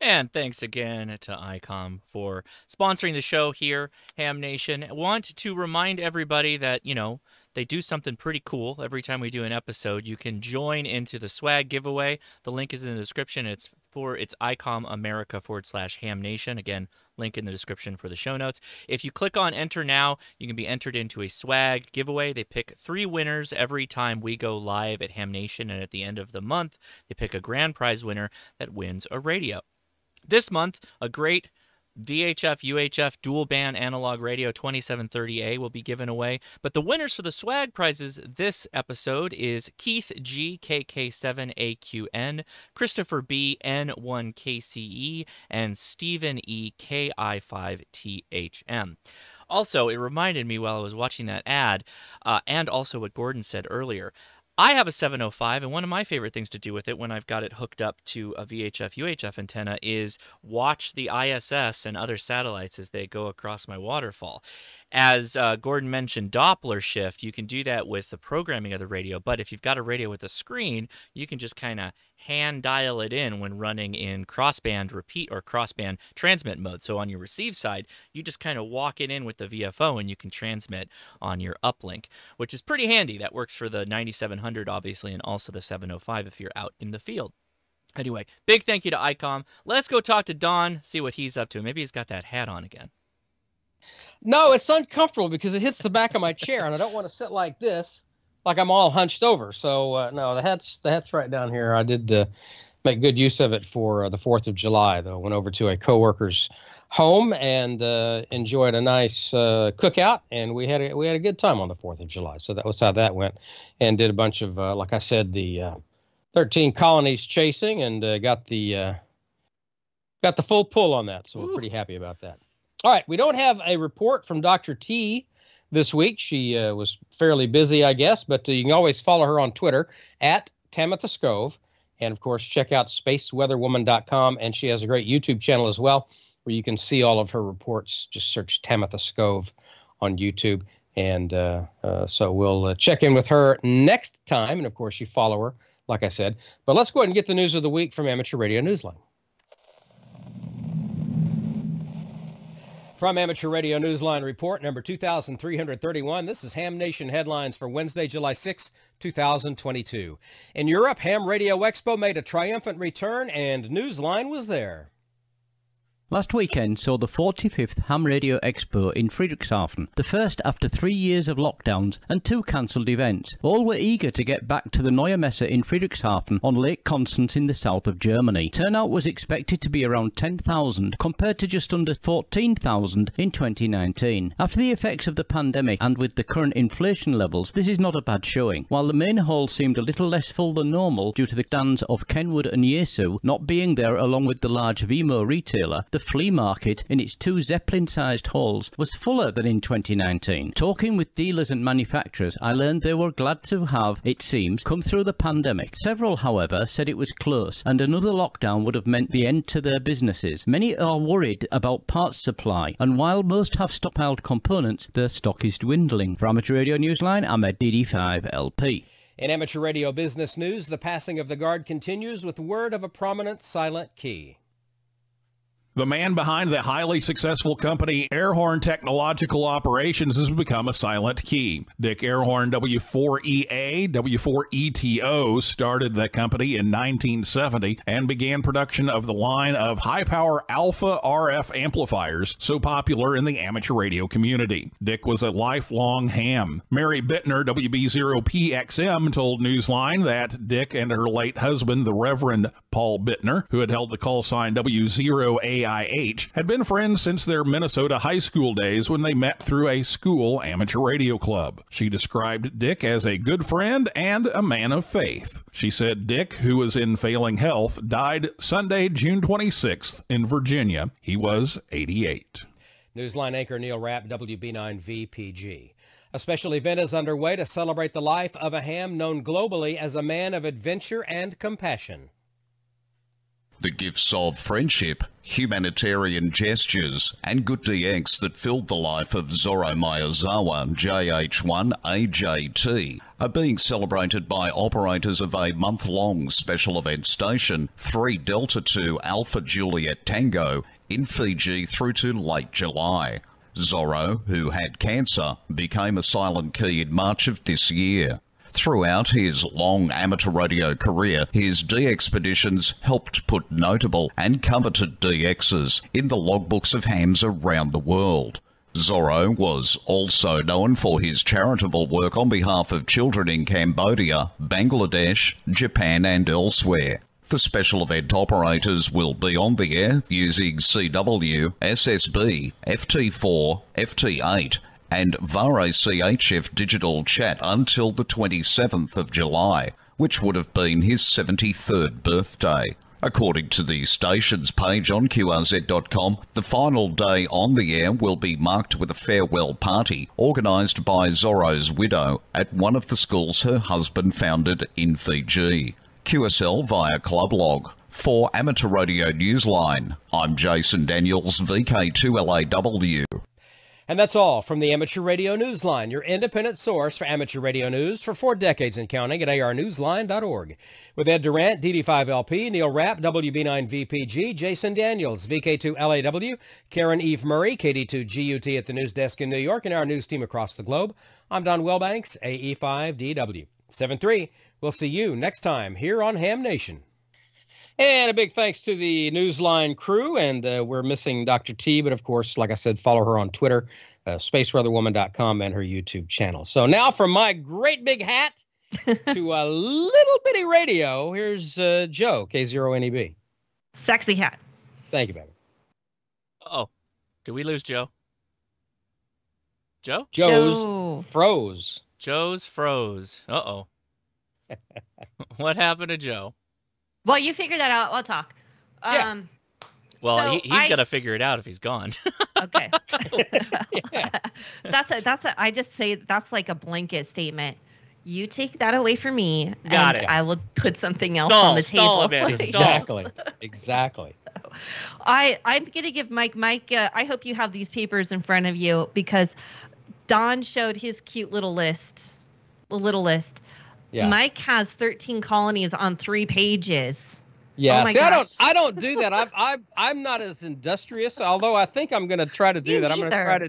And thanks again to ICOM for sponsoring the show here, Ham Nation. I want to remind everybody that, you know, they do something pretty cool every time we do an episode. You can join into the swag giveaway. The link is in the description. It's for it's ICOM America forward slash Ham Nation. Again, link in the description for the show notes. If you click on enter now, you can be entered into a swag giveaway. They pick three winners every time we go live at Ham Nation, and at the end of the month, they pick a grand prize winner that wins a radio. This month, a great VHF UHF dual band analog radio 2730A will be given away. But the winners for the swag prizes this episode is Keith G KK7AQN, Christopher B N1KCE, and Stephen E KI5THM. Also, it reminded me while I was watching that ad, uh, and also what Gordon said earlier. I have a 705, and one of my favorite things to do with it when I've got it hooked up to a VHF UHF antenna is watch the ISS and other satellites as they go across my waterfall. As uh, Gordon mentioned, Doppler shift, you can do that with the programming of the radio, but if you've got a radio with a screen, you can just kind of hand dial it in when running in crossband repeat or crossband transmit mode. So on your receive side, you just kind of walk it in with the VFO and you can transmit on your uplink, which is pretty handy. That works for the 9700, obviously, and also the 705 if you're out in the field. Anyway, big thank you to ICOM. Let's go talk to Don, see what he's up to. Maybe he's got that hat on again. No, it's uncomfortable because it hits the back of my chair, and I don't want to sit like this, like I'm all hunched over. So uh, no, the hat's the hat's right down here. I did uh, make good use of it for uh, the Fourth of July, though. Went over to a coworker's home and uh, enjoyed a nice uh, cookout, and we had a, we had a good time on the Fourth of July. So that was how that went, and did a bunch of uh, like I said, the 13 colonies chasing, and got the got the full pull on that. So Ooh. we're pretty happy about that. All right, we don't have a report from Dr. T this week. She uh, was fairly busy, I guess, but uh, you can always follow her on Twitter at Tamitha Skov. And of course, check out spaceweatherwoman.com. And she has a great YouTube channel as well, where you can see all of her reports. Just search Tamitha Skov on YouTube. And uh, uh so we'll uh, check in with her next time. And of course, you follow her, like I said. But let's go ahead and get the news of the week from Amateur Radio Newsline. From Amateur Radio Newsline Report number 2331, this is Ham Nation headlines for Wednesday, July 6, 2022. In Europe, Ham Radio Expo made a triumphant return and Newsline was there. Last weekend saw the 45th Ham Radio Expo in Friedrichshafen, the first after three years of lockdowns and two cancelled events. All were eager to get back to the Neue Messe in Friedrichshafen on Lake Constance in the south of Germany. Turnout was expected to be around 10,000 compared to just under 14,000 in 2019. After the effects of the pandemic and with the current inflation levels, this is not a bad showing. While the main hall seemed a little less full than normal due to the stands of Kenwood and Yaesu not being there along with the large WiMo retailer, the flea market in its two Zeppelin-sized halls was fuller than in 2019. Talking with dealers and manufacturers, I learned they were glad to have, it seems, come through the pandemic. Several, however, said it was close and another lockdown would have meant the end to their businesses. Many are worried about parts supply and while most have stockpiled components, their stock is dwindling. For Amateur Radio Newsline, I'm at DD5LP. In amateur radio business news, the passing of the guard continues with word of a prominent silent key. The man behind the highly successful company Ehrhorn Technological Operations has become a silent key. Dick Ehrhorn W4EA, W4ETO started the company in 1970 and began production of the line of high power alpha RF amplifiers so popular in the amateur radio community. Dick was a lifelong ham. Mary Bittner, WB0PXM, told Newsline that Dick and her late husband, the Reverend Paul Bittner, who had held the call sign W0AI, AIH, had been friends since their Minnesota high school days when they met through a school amateur radio club. She described Dick as a good friend and a man of faith. She said Dick, who was in failing health, died Sunday, June 26th in Virginia. He was 88. Newsline anchor Neil Rapp, WB9VPG. A special event is underway to celebrate the life of a ham known globally as a man of adventure and compassion. The gifts of friendship, humanitarian gestures, and good DX that filled the life of Zorro Miyazawa, JH1AJT, are being celebrated by operators of a month-long special event station, 3 Delta 2 Alpha Juliet Tango, in Fiji through to late July. Zorro, who had cancer, became a silent key in March of this year. Throughout his long amateur radio career, his DXpeditions helped put notable and coveted DXs in the logbooks of hams around the world. Zorro was also known for his charitable work on behalf of children in Cambodia, Bangladesh, Japan, and elsewhere. The special event operators will be on the air using CW, SSB, FT4, FT8, and VarAC HF digital chat until the 27th of July, which would have been his 73rd birthday. According to the station's page on QRZ.com, the final day on the air will be marked with a farewell party organised by Zorro's widow at one of the schools her husband founded in Fiji. QSL via Club Log. For Amateur Radio Newsline, I'm Jason Daniels, VK2LAW. And that's all from the Amateur Radio Newsline, your independent source for amateur radio news for four decades and counting at arnewsline.org. With Ed Durrant, DD5LP, Neil Rapp, WB9VPG, Jason Daniels, VK2LAW, Caryn Eve Murray, KD2GUT at the news desk in New York, and our news team across the globe. I'm Don Wilbanks, AE5DW. 7-3. We'll see you next time here on Ham Nation. And a big thanks to the Newsline crew. And uh, we're missing Dr. T, but of course, like I said, follow her on Twitter, uh, spaceweatherwoman.com, and her YouTube channel. So now from my great big hat to a little bitty radio, here's uh, Joe, K0NEB. Sexy hat. Thank you, baby. Oh, did we lose Joe? Joe? Joe's Joe. froze. Joe's froze. Uh oh. what happened to Joe? Well, you figure that out. I'll talk. Yeah. Um, Well, So he, he's I- got to figure it out if he's gone. okay. that's a that's a I just say that's like a blanket statement. You take that away from me, Got and it. I will put something else Stall, on the stall, table. Amanda, stall. Exactly. exactly. I I'm gonna give Mike Mike. Uh, I hope you have these papers in front of you because Don showed his cute little list, the little list. Yeah. Mike has 13 colonies on three pages. Yeah, Oh see, I don't. I don't do that. I'm, I'm, I'm not as industrious. Although I think I'm going to try to do Me that. I'm going to try to,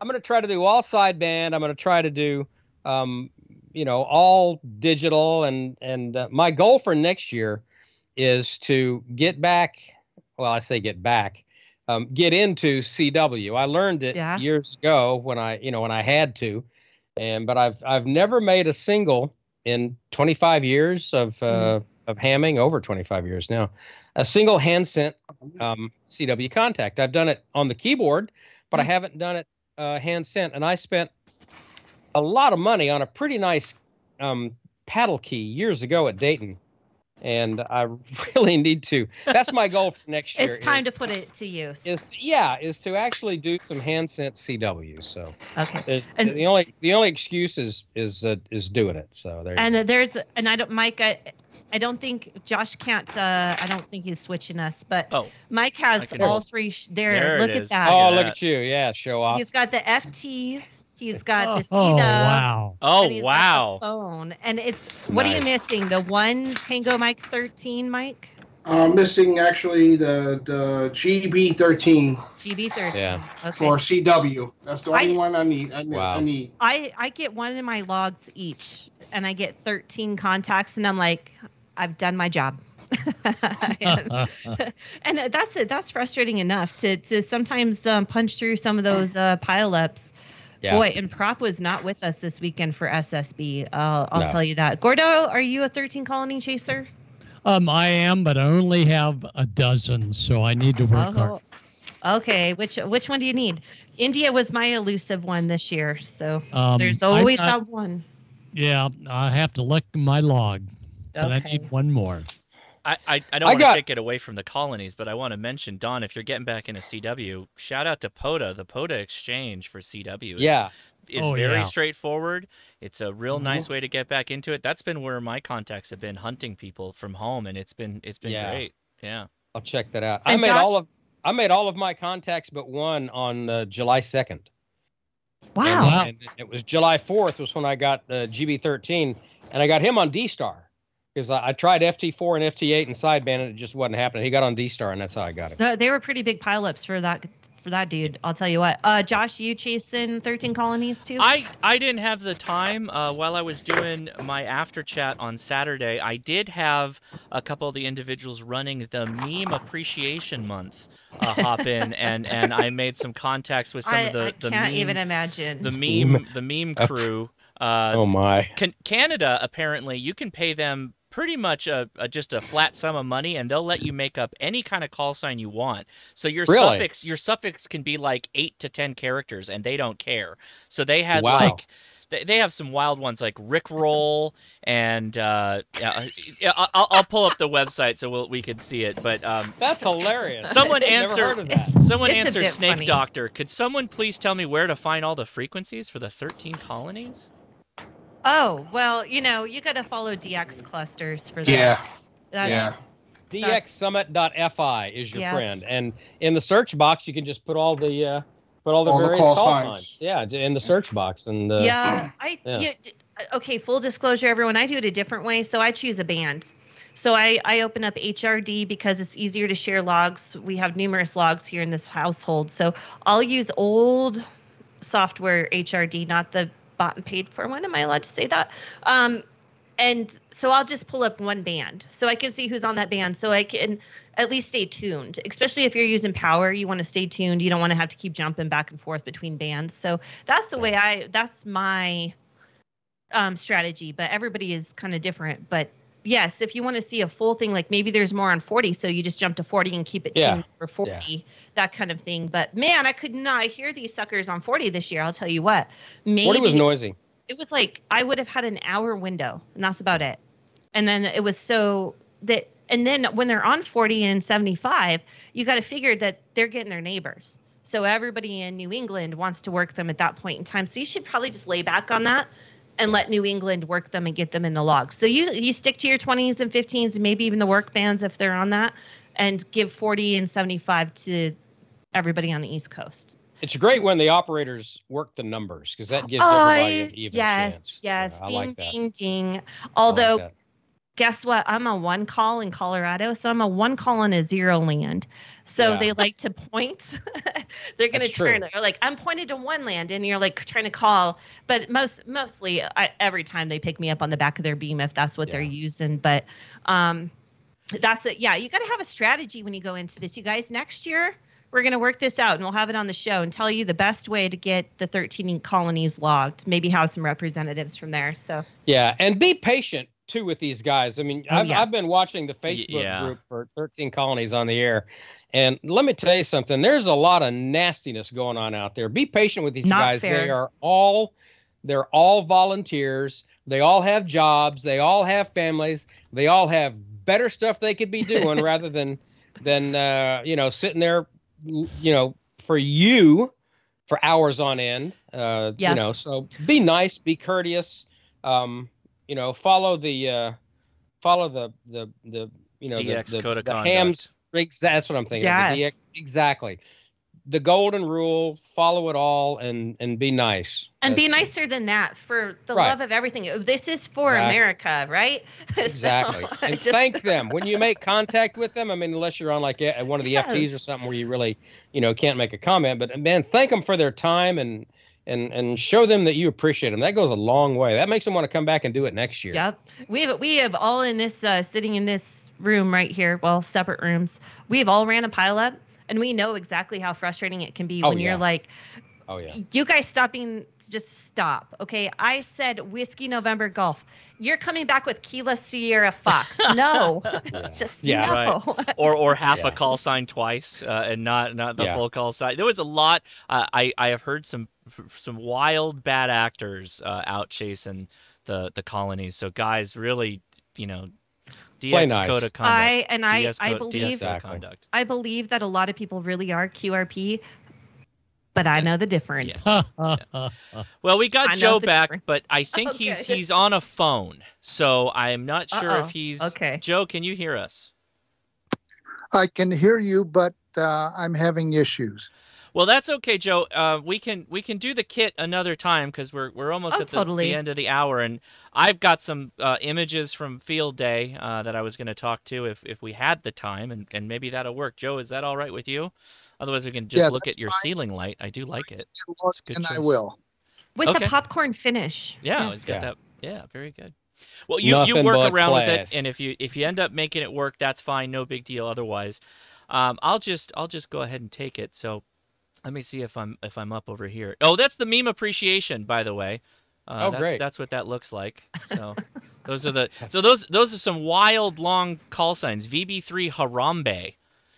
I'm going to try to do all sideband. I'm going to try to do, um, you know, all digital. And and uh, my goal for next year is to get back. Well, I say get back, um, get into CW. I learned it Yeah. years ago when I, you know, when I had to, and but I've I've never made a single in 25 years of uh, of hamming, over 25 years now, a single hand sent um, CW contact. I've done it on the keyboard, but I haven't done it uh, hand sent. And I spent a lot of money on a pretty nice um, paddle key years ago at Dayton. And I really need to. That's my goal for next year. It's time is, to put it to use. is yeah, is to actually do some hand sent CW. So okay. the, And- the only the only excuse is is uh, is doing it. So there. you And go. there's and I don't Mike. I, I don't think Josh can't. Uh, I don't think he's switching us, but Oh, Mike has all three. Sh- there, There it look is. at that. oh, look at you! Yeah, show off. He's got the FTs. He's got the Oh, CW. wow. oh and he's wow. the phone. And it's what are you missing? The one Tango Mike 13, Mike? Uh, missing actually the the GB13 GB 13. Yeah. Okay. for CW. That's the only I- one I need. I need. Wow. I need. I I get one in my logs each, and I get 13 contacts, and I'm like, I've done my job. and, and that's it. That's frustrating enough to to sometimes um, punch through some of those uh, pileups. Yeah. Boy, and Prop was not with us this weekend for SSB. Uh, I'll No. tell you that. Gordo, are you a 13 colony chaser? Um, I am, but I only have a dozen, so I need to work hard. Oh, okay. Which which one do you need? India was my elusive one this year, so Um, there's I always that one. Yeah, I have to look my log, but I need one more. I, I, I don't I want got- to take it away from the colonies, but I want to mention, Don, if you're getting back into CW, shout out to POTA. The POTA exchange for CW is, Yeah. is Oh, very yeah. straightforward. It's a real Mm-hmm. nice way to get back into it. That's been where my contacts have been hunting people from home, and it's been it's been Yeah. great. Yeah. I'll check that out. I made Josh- all of I made all of my contacts but one on uh, July second. Wow. Wow. And it was July fourth was when I got uh, GB13, and I got him on D Star because I, I tried FT4 and FT8 and sideband, and it just wasn't happening. He got on D Star, and that's how I got him. The- they were pretty big pileups for that for that dude. I'll tell you what. Uh, Josh, you chasing 13 colonies too? I, I didn't have the time uh, while I was doing my after chat on Saturday. I did have a couple of the individuals running the meme appreciation month uh, hop in, and, and I made some contacts with some I, of the I the can't meme, even imagine. the meme the meme crew. Uh, oh my! Can, Canada apparently you can pay them pretty much a, a, just a flat sum of money and they'll let you make up any kind of call sign you want so your Really? suffix your suffix can be like eight to ten characters and they don't care so they had Wow. like they, they have some wild ones like rickroll and uh yeah, yeah I- I'll, I'll pull up the website so we'll, we can see it but um That's hilarious. someone Never answer heard of that. someone It's answer snake funny. doctor could someone please tell me where to find all the frequencies for the 13 colonies Oh well, you know you got to follow DX clusters for that. Yeah. That's- Yeah. DXSummit.fi is your Yeah. friend, and in the search box you can just put all the uh, put all the All the various call call, signs. signs. Yeah, in the search box, and uh, yeah, I yeah. yeah, okay. Full disclosure, everyone, I do it a different way. So I choose a band. So I I open up HRD because it's easier to share logs. We have numerous logs here in this household, so I'll use old software HRD, not the bought and paid for one. Am I allowed to say that? Um, and so I'll just pull up one band so I can see who's on that band so I can at least stay tuned. Especially if you're using power, you want to stay tuned. You don't want to have to keep jumping back and forth between bands. So that's the way I that's my um strategy, but everybody is kind of different. But yes, if you want to see a full thing like maybe there's more on 40, so you just jump to 40 and keep it Yeah. tuned for 40, that kind of thing. But man, I could not hear these suckers on 40 this year, I'll tell you what. Maybe Forty was noisy. it was like I would have had an hour window, and that's about it. And then it was so that, and then when they're on 40 and 75, you got to figure that they're getting their neighbors. So everybody in New England wants to work them at that point in time. So you should probably just lay back on that and let New England work them and get them in the logs. So you you stick to your 20s and 15s and maybe even the work bands if they're on that, and give 40 and 75 to everybody on the East Coast. It's great when the operators work the numbers because that gives I- everybody an even yes, chance. yes, Yeah, ding, like ding, ding. Like Although, that. Guess what? I'm a one call in Colorado, so I'm a one call in a zero land. So Yeah. they like to point. They're gonna That's true. turn. They're like, I'm pointed to one land, and you're like trying to call. But most, mostly, I, every time they pick me up on the back of their beam if that's what they're using. But, um, that's it. Yeah, you got to have a strategy when you go into this. You guys, next year we're going to work this out and we'll have it on the show and tell you the best way to get the 13 colonies logged. Maybe have some representatives from there. So Yeah, and be patient too with these guys. I mean, Oh, I've, yes. I've been watching the Facebook yeah. group for 13 colonies on the air, and let me tell you something. There's a lot of nastiness going on out there. Be patient with these Not guys. They are all they're all volunteers. They all have jobs. They all have families. They all have better stuff they could be doing rather than than uh, you know sitting there, you know, for you for hours on end. Uh, Yeah. You know, so be nice, be courteous. Um, you know, follow the uh, follow the the the you know DX the, the, code of the conduct. hams. That's what I'm thinking. of, the Yeah. DX, exactly. The golden rule: follow it all and and be nice. and be nicer than that for the Right. love of everything. This is for Exactly. America, right? So, Exactly. and just- thank them when you make contact with them. I mean, unless you're on like one of the Yes. FTs or something where you really, you know, can't make a comment. But man, thank them for their time and and and show them that you appreciate them. That goes a long way. That makes them want to come back and do it next year. Yep. We have we have all in this uh, sitting in this room right here, well, separate rooms. We've all ran a pilot and we know exactly how frustrating it can be Oh, when yeah. you're like Oh yeah. you guys stopping just stop. Okay. I said whiskey November Golf. You're coming back with Kila Sierra Fox. No. just Yeah. no. or or half Yeah. a call sign twice uh, and not not the Yeah. full call sign. There was a lot. Uh, I I have heard some some wild bad actors uh, out chasing the the colonies. So guys, really, you know, Play DX nice. code of conduct. I and I DS I code- DS believe code Exactly. conduct. I believe that a lot of people really are QRP, but I know the difference. Well, we got know Joe back, difference. but I think he's he's on a phone, so I'm not sure Uh-oh. if he's Okay. Joe, can you hear us? I can hear you, but uh, I'm having issues. Well, that's okay, Joe. Uh, we can we can do the kit another time because we're we're almost Oh, at the, totally. the end of the hour, and I've got some uh, images from field day uh, that I was going to talk to if if we had the time, and and maybe that'll work. Joe, is that all right with you? Otherwise, we can just Yeah, look at your fine. ceiling light. I do like it. It's a good and I will. With Okay. the popcorn finish. Yeah, Yes. it's got Yeah. that. Yeah, very good. Well, you, you work but around with it, and if you if you end up making it work, that's fine, no big deal. Otherwise, um, I'll just I'll just go ahead and take it. So, let me see if I'm if I'm up over here. Oh, that's the meme appreciation, by the way. Uh, Oh, that's, great. That's what that looks like. So, those are the so those those are some wild long call signs. VB3 Harambe.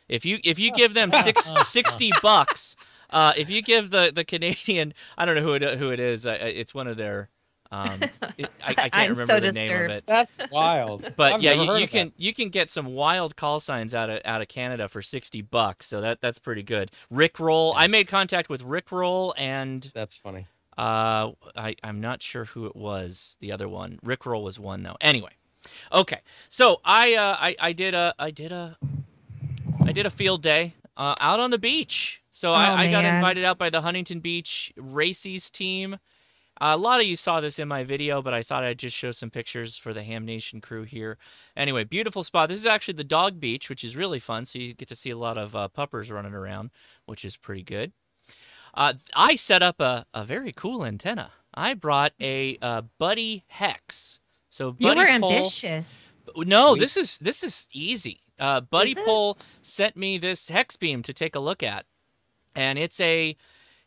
If you if you give them six, 60 bucks, uh, if you give the the Canadian, I don't know who it who it is. Uh, it's one of their. Um, it, I, I can't I'm remember so the name of it. That's wild. But I've yeah, you, you of can you can get some wild call signs out of out of Canada for sixty bucks. So that that's pretty good. Rick Roll. I made contact with Rick Roll and. That's funny. uh, I I'm not sure who it was. The other one. Rick Roll was one though. Anyway, okay. So I uh I I did a I did a I did a field day uh, out on the beach. So Oh, I, I got invited out by the Huntington Beach RACES team. Uh, a lot of you saw this in my video, but I thought I'd just show some pictures for the Ham Nation crew here. Anyway, beautiful spot. This is actually the dog beach, which is really fun. So you get to see a lot of uh, puppers running around, which is pretty good. Uh, I set up a, a very cool antenna. I brought a uh, BuddiHex. So You Buddy were Pole- ambitious. no, Sweet. this is this is easy. Uh, Buddy Is? Pole sent me this hex beam to take a look at, and it's a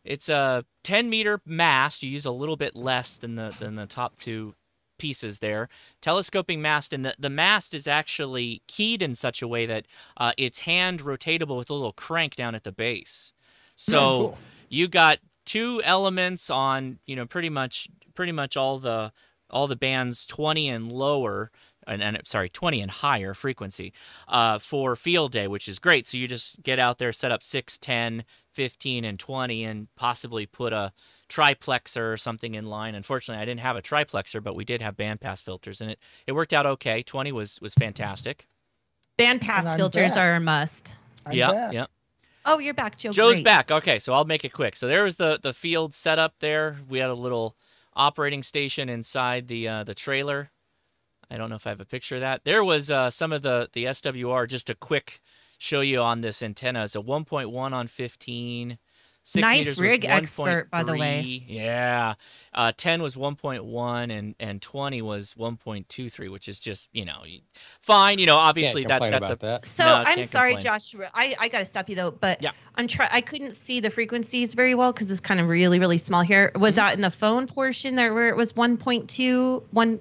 it's a 10 meter mast. You use a little bit less than the than the top two pieces there. Telescoping mast, and the, the mast is actually keyed in such a way that uh, it's hand rotatable with a little crank down at the base. So cool. you got two elements on you know pretty much pretty much all the all the bands 20 and lower and, and sorry 20 and higher frequency uh, for field day which is great so you just get out there set up 6 10 15 and 20 and possibly put a triplexer or something in line unfortunately i didn't have a triplexer but we did have bandpass filters and it, it worked out okay 20 was was fantastic Bandpass filters back. are a must. I'm yeah back. yeah Oh, you're back, Joe. Joe's Great. back. Okay, so I'll make it quick. So there was the the field setup there. We had a little operating station inside the uh, the trailer. I don't know if I have a picture of that. There was uh, some of the the SWR. Just a quick show you on this antenna. It's a 1.1 on 15. Six Nice meters was RigExpert, by the way. 1.3. Yeah, uh, 10 was 1.1 and and 20 was 1.23, which is just you know fine. You know, obviously that complain that's a about that. So No, I'm sorry, complain. Joshua. I, I got to stop you though, but Yeah. I'm try. I couldn't see the frequencies very well because it's kind of really really small here. Was Mm-hmm. that in the phone portion there where it was 1.2, one,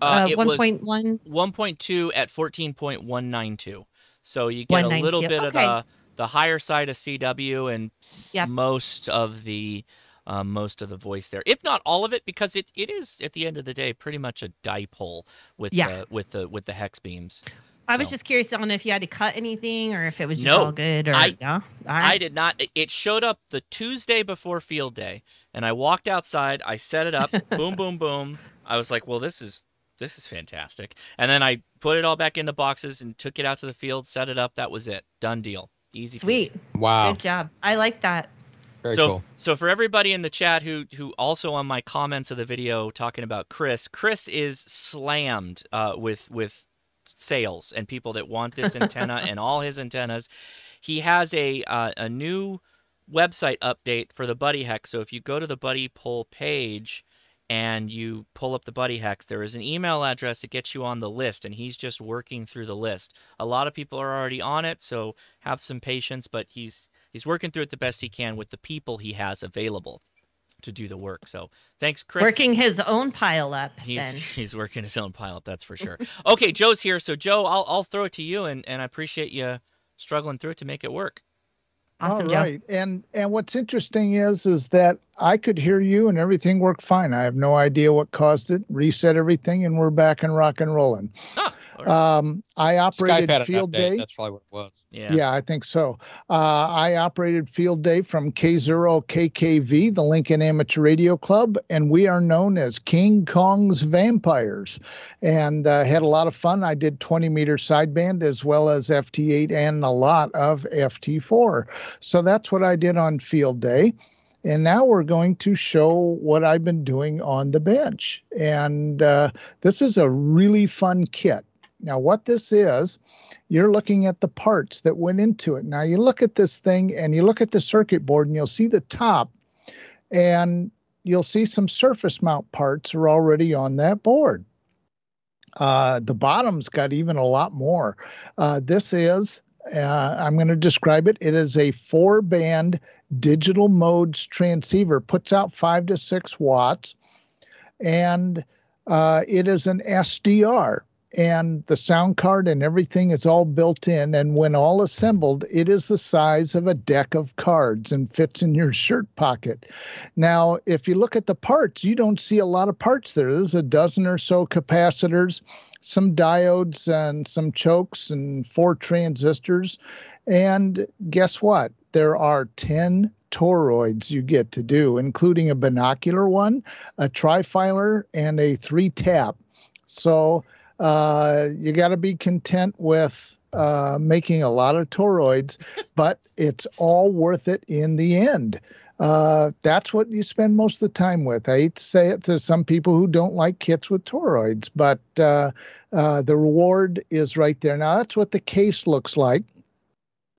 uh, uh, it was 1.1? 1.2 at 14.192. So you get a little 192. bit of the the higher side of CW and Yep. most of the uh, most of the voice there, if not all of it, because it, it is at the end of the day pretty much a dipole with Yeah. the with the with the hex beams. I was So- just curious on if you had to cut anything or if it was just No, all good or I- yeah. I did not. It showed up the Tuesday before field day, and I walked outside. I set it up. boom, boom, boom. I was like, "Well, this is this is fantastic." And then I put it all back in the boxes and took it out to the field, set it up. That was it. Done deal. Easy. peasy. Sweet. Wow. Good job. I like that. Very so, cool. so for everybody in the chat who who also on my comments of the video talking about Chris, Chris is slammed uh, with with sales and people that want this antenna and all his antennas. He has a uh, a new website update for the BuddiHex. So if you go to the Buddipole page and you pull up the BuddiHex, there is an email address that gets you on the list, and he's just working through the list. A lot of people are already on it, so have some patience. But he's he's working through it the best he can with the people he has available to do the work. So thanks, Chris. Working his own pile up He's then. he's working his own pile up, that's for sure. okay, Joe's here, so Joe, I'll I'll throw it to you, and and I appreciate you struggling through it to make it work. Awesome, All Joe. right. And and what's interesting is is that I could hear you and everything worked fine. I have no idea what caused it. Reset everything and we're back and rock and rolling. Um, I operated Skype had an field day. That's probably what it was. Yeah. I think so. Uh, I operated Field Day from K0 KKV, the Lincoln Amateur Radio Club, and we are known as King Kong's Vampires. And uh, had a lot of fun. I did 20 meter sideband as well as FT8 and a lot of FT4. So that's what I did on Field Day. And now we're going to show what I've been doing on the bench. And uh, this is a really fun kit. Now, what this is, you're looking at the parts that went into it. Now, you look at this thing and you look at the circuit board and you'll see the top and you'll see some surface mount parts are already on that board. Uh, the bottom's got even a lot more. Uh, this is, uh, I'm going to describe it. It is a four band digital modes transceiver, puts out five to six watts, and uh, it is an SDR and the sound card and everything is all built in. And when all assembled, it is the size of a deck of cards and fits in your shirt pocket. Now, if you look at the parts, you don't see a lot of parts there. There's a dozen or so capacitors, some diodes, and some chokes, and four transistors. And guess what? There are 10 toroids you get to do, including a binocular one, a trifilar, and a three tap. So, uh, you got to be content with uh, making a lot of toroids, but it's all worth it in the end. Uh, that's what you spend most of the time with. I hate to say it to some people who don't like kits with toroids, but uh, uh, the reward is right there. Now, that's what the case looks like.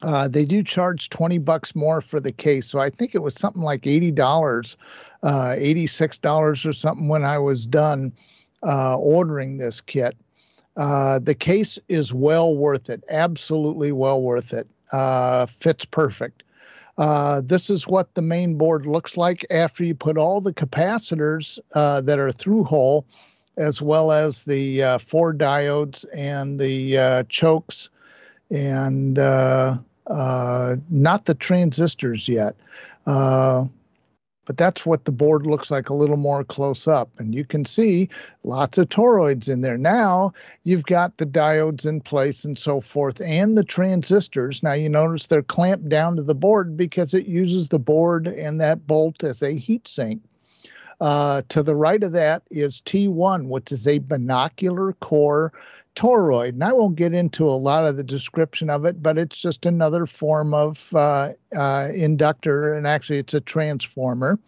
Uh, they do charge 20 bucks more for the case. So I think it was something like $80, uh, $86 or something when I was done uh, ordering this kit. Uh, the case is well worth it, absolutely well worth it. Uh, fits perfect. Uh, this is what the main board looks like after you put all the capacitors uh, that are through hole, as well as the uh, four diodes and the chokes, and not the transistors yet but that's what the board looks like a little more close up. And you can see lots of toroids in there. Now you've got the diodes in place and so forth, and the transistors. Now you notice they're clamped down to the board because it uses the board and that bolt as a heat sink. Uh, to the right of that is T1, which is a binocular core toroid. And I won't get into a lot of the description of it, but it's just another form of uh, uh, inductor, and actually, it's a transformer.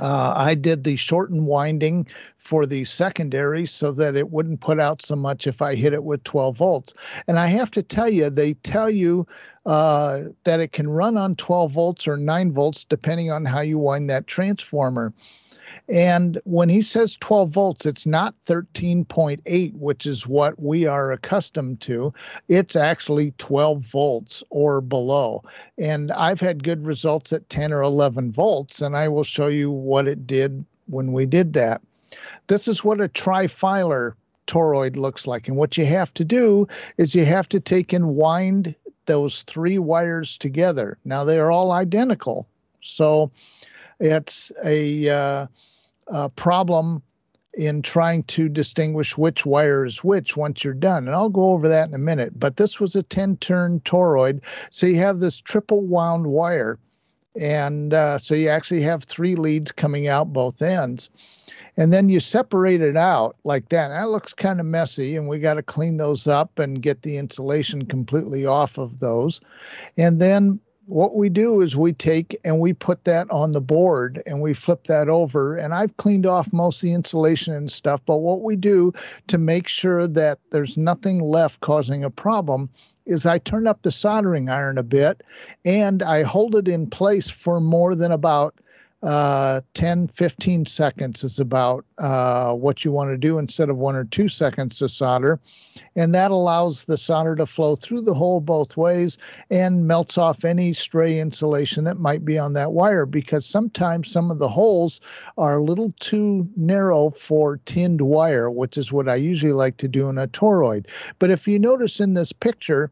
Uh, I did the shortened winding for the secondary so that it wouldn't put out so much if I hit it with 12 volts. And I have to tell you, they tell you uh, that it can run on 12 volts or 9 volts depending on how you wind that transformer. And when he says 12 volts, it's not 13.8, which is what we are accustomed to. It's actually 12 volts or below. And I've had good results at 10 or 11 volts, and I will show you what it did when we did that. This is what a trifilar toroid looks like. And what you have to do is you have to take and wind those three wires together. Now they are all identical. So it's a uh, uh, problem in trying to distinguish which wire is which once you're done. And I'll go over that in a minute. But this was a 10 turn toroid. So you have this triple wound wire. And uh, so you actually have three leads coming out both ends. And then you separate it out like that. That looks kind of messy, and we got to clean those up and get the insulation completely off of those. And then what we do is we take and we put that on the board and we flip that over. And I've cleaned off most of the insulation and stuff. But what we do to make sure that there's nothing left causing a problem is I turn up the soldering iron a bit and I hold it in place for more than about uh, 10, 15 seconds is about uh, what you want to do instead of one or two seconds to solder. And that allows the solder to flow through the hole both ways and melts off any stray insulation that might be on that wire because sometimes some of the holes are a little too narrow for tinned wire, which is what I usually like to do in a toroid. But if you notice in this picture,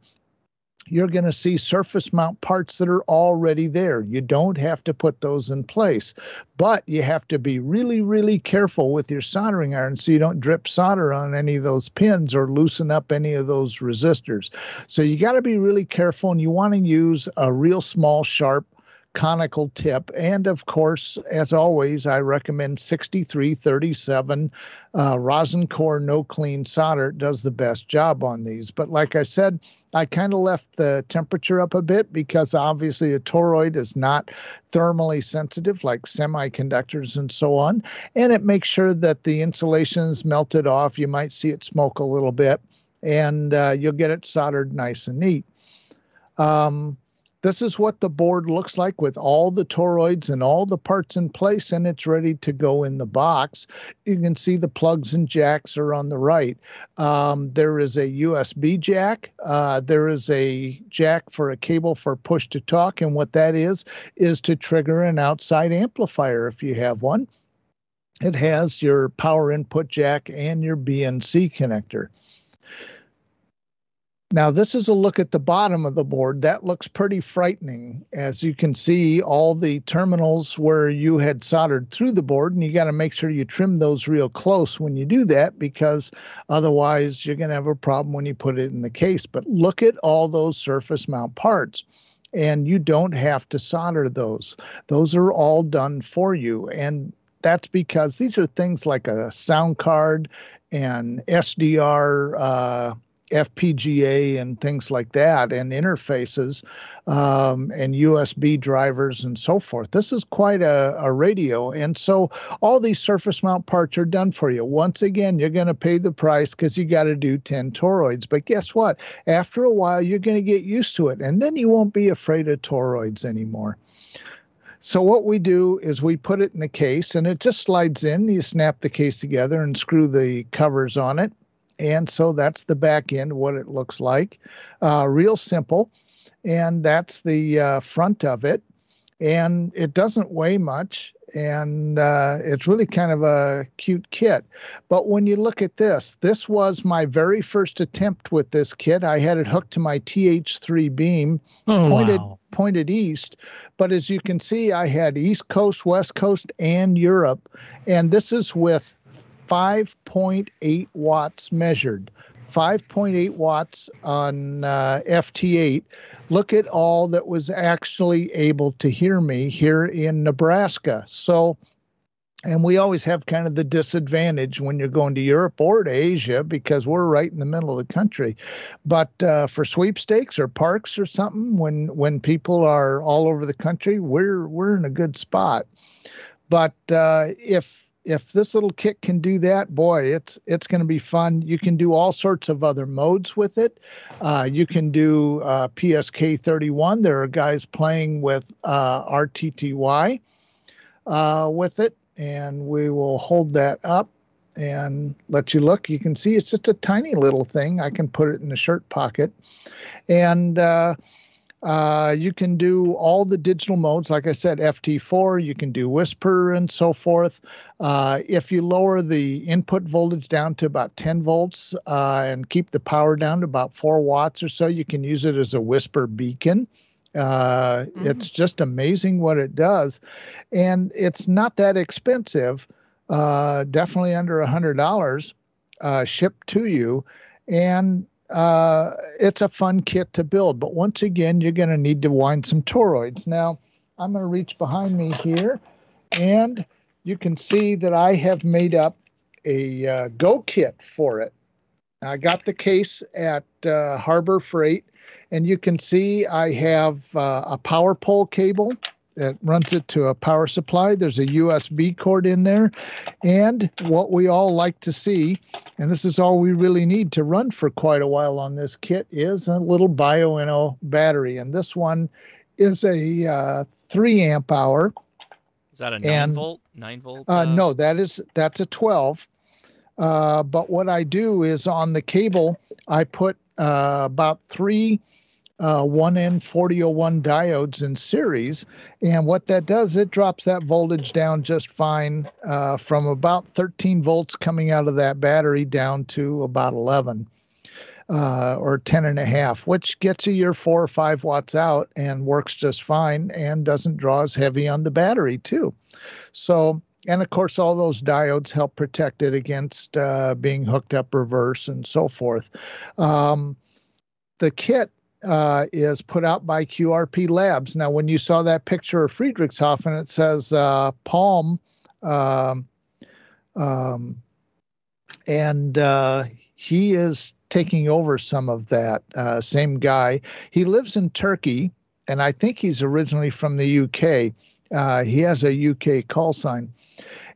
you're going to see surface mount parts that are already there. You don't have to put those in place, but you have to be really, really careful with your soldering iron so you don't drip solder on any of those pins or loosen up any of those resistors. So you got to be really careful and you want to use a real small, sharp conical tip. And of course, as always, I recommend 6337 uh, rosin core no clean solder does the best job on these. But like I said, I kind of left the temperature up a bit because obviously a toroid is not thermally sensitive like semiconductors and so on. And it makes sure that the insulation is melted off. You might see it smoke a little bit and uh, you'll get it soldered nice and neat. Um, this is what the board looks like with all the toroids and all the parts in place and it's ready to go in the box. You can see the plugs and jacks are on the right. Um, there is a USB jack. Uh, there is a jack for a cable for push to talk. And what that is, is to trigger an outside amplifier if you have one. It has your power input jack and your BNC connector. Now, this is a look at the bottom of the board. That looks pretty frightening. As you can see, all the terminals where you had soldered through the board, and you got to make sure you trim those real close when you do that because otherwise you're going to have a problem when you put it in the case. But look at all those surface mount parts and you don't have to solder those. Those are all done for you. And that's because these are things like a sound card and SDR uh, FPGA and things like that, and interfaces, um, and USB drivers and so forth. This is quite a, a radio. And so all these surface mount parts are done for you. Once again, you're going to pay the price because you got to do 10 toroids. But guess what? After a while, you're going to get used to it, and then you won't be afraid of toroids anymore. So what we do is we put it in the case and it just slides in. You snap the case together and screw the covers on it and so that's the back end, what it looks like. Uh, real simple. And that's the uh, front of it. And it doesn't weigh much. And uh, it's really kind of a cute kit. But when you look at this, this was my very first attempt with this kit. I had it hooked to my TH3 beam, oh, pointed wow. pointed east. But as you can see, I had East Coast, West Coast, and Europe. And this is with 5.8 watts measured. 5.8 watts on uh, FT8. Look at all that was actually able to hear me here in Nebraska. So, and we always have kind of the disadvantage when you're going to Europe or to Asia because we're right in the middle of the country. But uh, for sweepstakes or parks or something, when when people are all over the country, we're we're in a good spot. But uh, if if this little kit can do that, boy, it's it's going to be fun. You can do all sorts of other modes with it. Uh, you can do uh, PSK 31. There are guys playing with uh, RTTY uh, with it, and we will hold that up and let you look. You can see it's just a tiny little thing. I can put it in the shirt pocket, and uh, you can do all the digital modes, like I said, FT4, you can do WSPR and so forth. Uh, if you lower the input voltage down to about 10 volts uh, and keep the power down to about 4 watts or so, you can use it as a WSPR beacon. Uh, mm-hmm. It's just amazing what it does. And it's not that expensive, uh, definitely under a $100 uh, shipped to you. And uh, it's a fun kit to build. But once again, you're going to need to wind some toroids. Now, I'm going to reach behind me here, and you can see that I have made up a uh, Go kit for it. I got the case at uh, Harbor Freight, and you can see I have uh, a power pole cable that runs it to a power supply. There's a USB cord in there. And what we all like to see, and this is all we really need to run for quite a while on this kit, is a little Bioenno battery. And this one is a uh, three amp hour. Is that a nine and, volt? Nine volt? Uh, no, that is that's a 12. Uh, but what I do is on the cable, I put uh, about three uh, 1N4001 diodes in series. And what that does, it drops that voltage down just fine uh, from about 13 volts coming out of that battery down to about 11. uh, or 10 and a half, which gets you your four or five watts out and works just fine and doesn't draw as heavy on the battery too. So, and of course, all those diodes help protect it against uh, being hooked up reverse and so forth. Um, the kit uh, is put out by QRP Labs. Now, when you saw that picture of Friedrichshafen, it says uh, Palm, um, um, and uh, he is taking over some of that. Uh, same guy. He lives in Turkey, and I think he's originally from the UK. Uh, he has a UK call sign,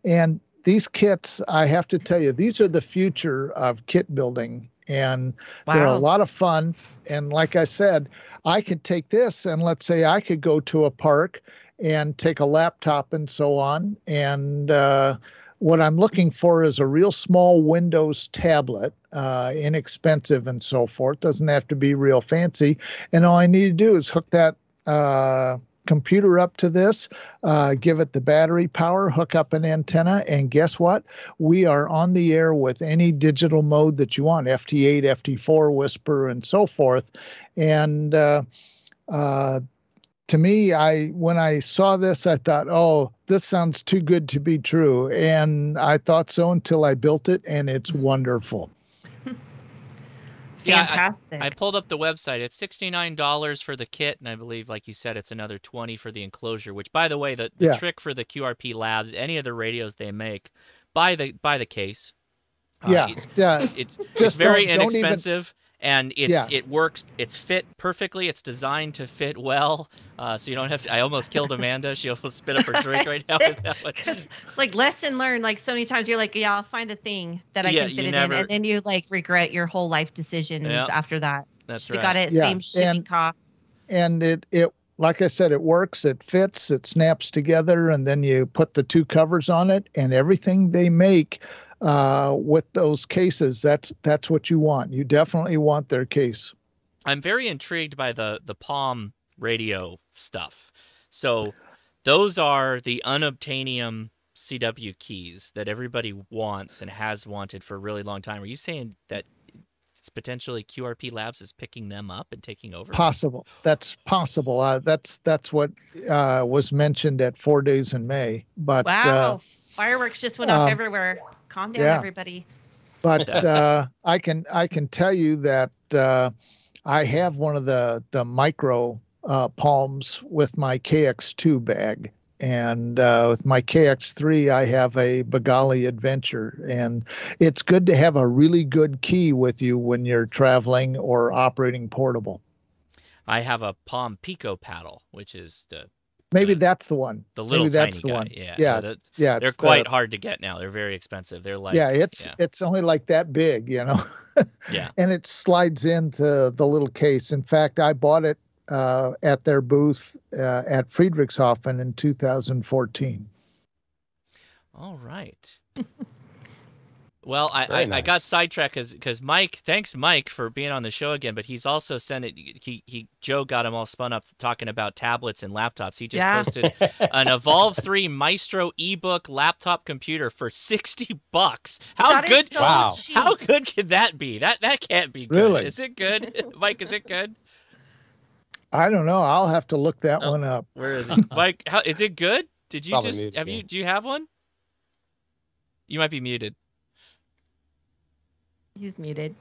and these kits, I have to tell you, these are the future of kit building and wow. they're a lot of fun. And like I said, I could take this and let's say I could go to a park and take a laptop and so on. And uh, what I'm looking for is a real small Windows tablet, uh, inexpensive and so forth. Doesn't have to be real fancy. And all I need to do is hook that uh, computer up to this, uh, give it the battery power, hook up an antenna, and guess what? We are on the air with any digital mode that you want FT8, FT4, WSPR, and so forth. And uh, uh, to me, I when I saw this, I thought, oh, this sounds too good to be true. And I thought so until I built it, and it's wonderful. Fantastic. Yeah, I, I, pulled up the website. It's $69 for the kit, and I believe, like you said, it's another 20 for the enclosure, which by the way, the, the yeah. trick for the QRP labs, any of the radios they make, buy the buy the case. Yeah. Uh, yeah. It's it's very don't, inexpensive. Don't even and it's yeah. it works. It's fit perfectly. It's designed to fit well, uh, so you don't have to. I almost killed Amanda. She almost spit up her drink right now. With that one. like lesson learned. Like so many times, you're like, yeah, I'll find a thing that I yeah, can fit it never... in, and then you like regret your whole life decisions yeah. after that. That's she right. got it. Yeah. Same shipping and, cost. And it it like I said, it works. It fits. It snaps together, and then you put the two covers on it, and everything they make uh, with those cases, that's that's what you want. You definitely want their case. I'm very intrigued by the the Palm radio stuff. So those are the unobtainium CW keys that everybody wants and has wanted for a really long time. Are you saying that it's potentially QRP Labs is picking them up and taking over? Possible. That's possible. Uh, that's that's what uh, was mentioned at Four Days in May. But wow, uh, fireworks just went off um, everywhere calm down, yeah. everybody. But uh, I can I can tell you that uh, I have one of the the micro uh, palms with my KX2 bag, and uh, with my KX3 I have a Begali Adventure, and it's good to have a really good key with you when you're traveling or operating portable. I have a Palm Pico paddle, which is the Maybe that's the one. The little Maybe that's the guy. one. Yeah, yeah, yeah. They're quite the, hard to get now. They're very expensive. They're like yeah, it's yeah. it's only like that big, you know. yeah, and it slides into the little case. In fact, I bought it uh, at their booth uh, at Friedrichshafen in 2014. All right. Well, I, I, nice. I, got sidetracked because because Mike, thanks Mike for being on the show again, but he's also sent it. He he Joe got him all spun up talking about tablets and laptops. He just yeah. posted an Evolve three Maestro ebook laptop computer for sixty bucks. How that good? So wow! Cheap. How good can that be? That that can't be good. Really? Is it good, Mike? Is it good? I don't know. I'll have to look that oh, one up. Where is it, Mike? How is it good? Did you Probably just have yeah. you? Do you have one? You might be muted. He's muted.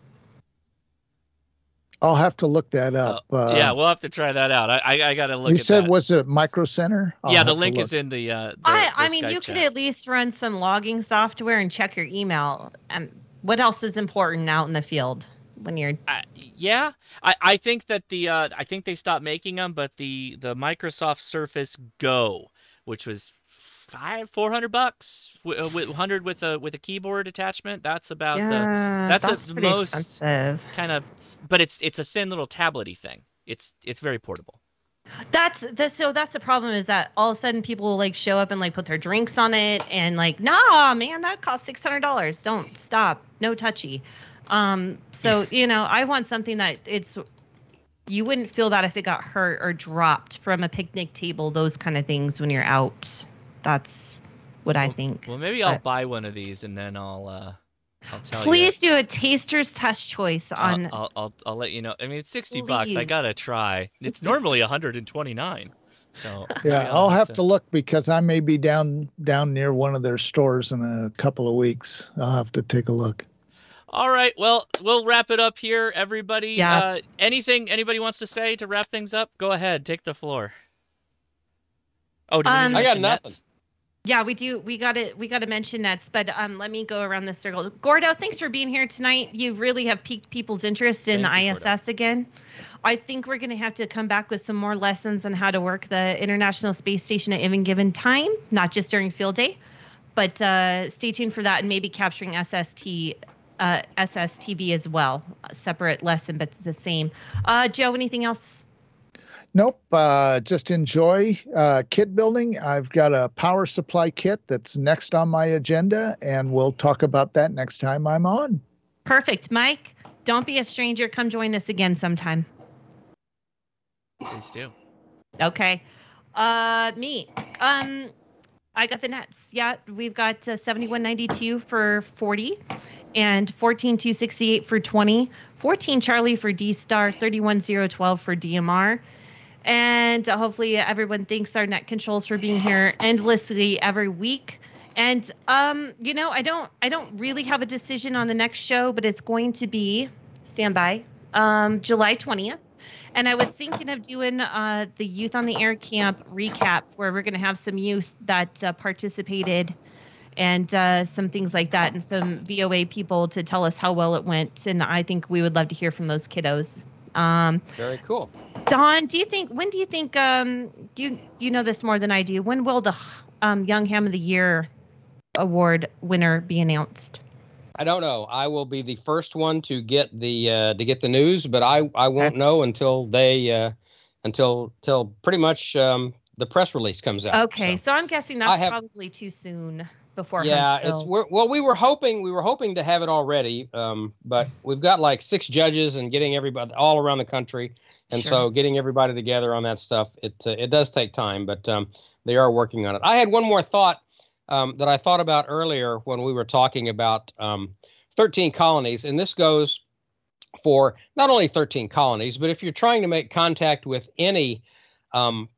I'll have to look that up. Uh, yeah, we'll have to try that out. I I, I got to look. You at said that. was it Micro Center? I'll yeah, the link is in the. Uh, the I I the mean, you chat. could at least run some logging software and check your email. Um, what else is important out in the field when you're? Uh, yeah, I I think that the uh, I think they stopped making them, but the the Microsoft Surface Go, which was five four hundred bucks uh, with hundred with a with a keyboard attachment. That's about yeah, the that's, that's the most expensive. kind of, but it's it's a thin little tablety thing. It's it's very portable. That's the so that's the problem is that all of a sudden people like show up and like put their drinks on it and like nah man that costs six hundred dollars don't stop no touchy, um so you know I want something that it's you wouldn't feel bad if it got hurt or dropped from a picnic table those kind of things when you're out that's what well, I think. Well, maybe I'll buy one of these and then I'll. uh I'll tell Please do a taster's test choice on. I'll, I'll, I'll, I'll let you know. I mean, it's 60 bucks. I gotta try. It's normally 129. So Yeah, maybe I'll have to look because I may be down down near one of their stores in a couple of weeks. I'll have to take a look. All right. Well, we'll wrap it up here, everybody. Yeah. Uh, anything anybody wants to say to wrap things up? Go ahead. Take the floor. Oh, did Um, I got mention nothing. Nets? Yeah, we do. We got to we got to mention Nets, but um, let me go around the circle. Gordo, thanks for being here tonight. You really have piqued people's interest in Thank you, the ISS again. I think we're going to have to come back with some more lessons on how to work the International Space Station at any given time, not just during field day. But uh, stay tuned for that, and maybe capturing SST, uh, SSTV as well, a separate lesson, but the same. Uh, Joe, anything else? Nope. Uh, just enjoy uh, kit building. I've got a power supply kit that's next on my agenda, and we'll talk about that next time I'm on. Perfect, Mike. Don't be a stranger. Come join us again sometime. Please do. Okay. Uh, me. Um, I got the Nets. Yeah, we've got uh, 7192 for 40 and 14268 for 20, 14 Charlie for D Star, 31012 for DMR. And hopefully everyone thanks our net controls for being here endlessly every week. And um, you know, I don't I don't really have a decision on the next show, but it's going to be stand by um, July 20th. And I was thinking of doing uh, the Youth on the Air Camp recap, where we're going to have some youth that uh, participated and uh, some things like that, and some VOA people to tell us how well it went. And I think we would love to hear from those kiddos. Um, Very cool. Don, do you think when do you think um, do you you know this more than I do? When will the um, Young Ham of the Year award winner be announced? I don't know. I will be the first one to get the uh, to get the news, but I I won't know until they uh, until till pretty much um, the press release comes out. Okay, so, I'm guessing that's have- probably too soon before yeah, Huntsville. it's we're, well, we were hoping we were hoping to have it already, um, but we've got like six judges and getting everybody all around the country, and Sure. so getting everybody together on that stuff it uh, it does take time, but um, they are working on it. I had one more thought um, that I thought about earlier when we were talking about um, 13 colonies, and this goes for not only 13 colonies, but if you're trying to make contact with any um,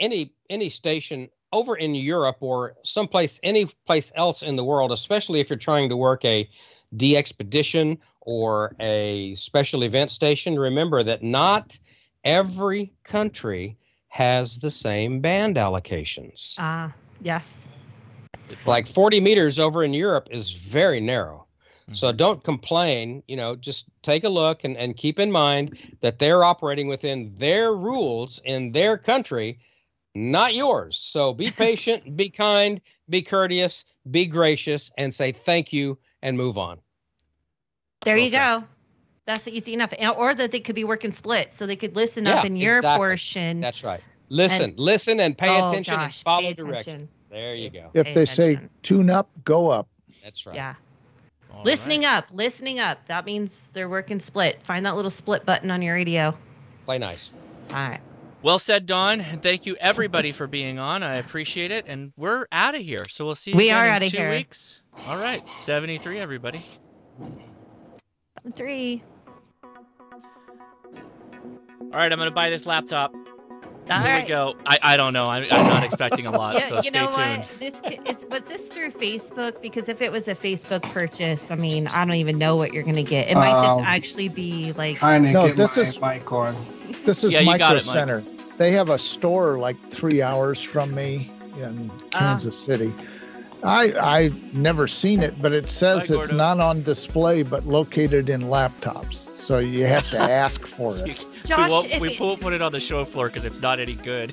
any any station over in Europe or someplace any place else in the world, especially if you're trying to work a DXpedition or a special event station, remember that not every country has the same band allocations. Ah, yes. Like 40 meters over in Europe is very narrow. So don't complain, you know, just take a look and, and keep in mind that they're operating within their rules in their country, not yours. So be patient, be kind, be courteous, be gracious, and say thank you and move on. There Well you said. go. That's easy enough. Or that they could be working split, so they could listen Yeah, up in your exactly. portion. That's right. Listen, And- listen, and pay Oh, attention and follow pay direction. There you go. If Pay they say tune up, go up. That's right. Yeah. listening up, listening up. That means they're working split. Find that little split button on your radio. Play nice. All right. Well said, Don. And thank you everybody for being on. I appreciate it. And we're out of here. So we'll see you We again are in two here. weeks. All right. 73, everybody. Three. All right. I'm going to buy this laptop. All Here right. we go. I, I don't know. I'm, I'm not expecting a lot. Yeah, so you stay know tuned. what? This it's was this through Facebook because if it was a Facebook purchase, I mean, I don't even know what you're gonna get. It might just Um, actually be like Trying to No, get this my is- mic on. This is Yeah, you got Micro it, Mike. Center. They have a store like three hours from me in Ah. Kansas City. I I never seen it, but it says Hi, it's not on display, but located in laptops. So you have to ask for it. Josh. we won't, we won't put it on the show floor because it's not any good.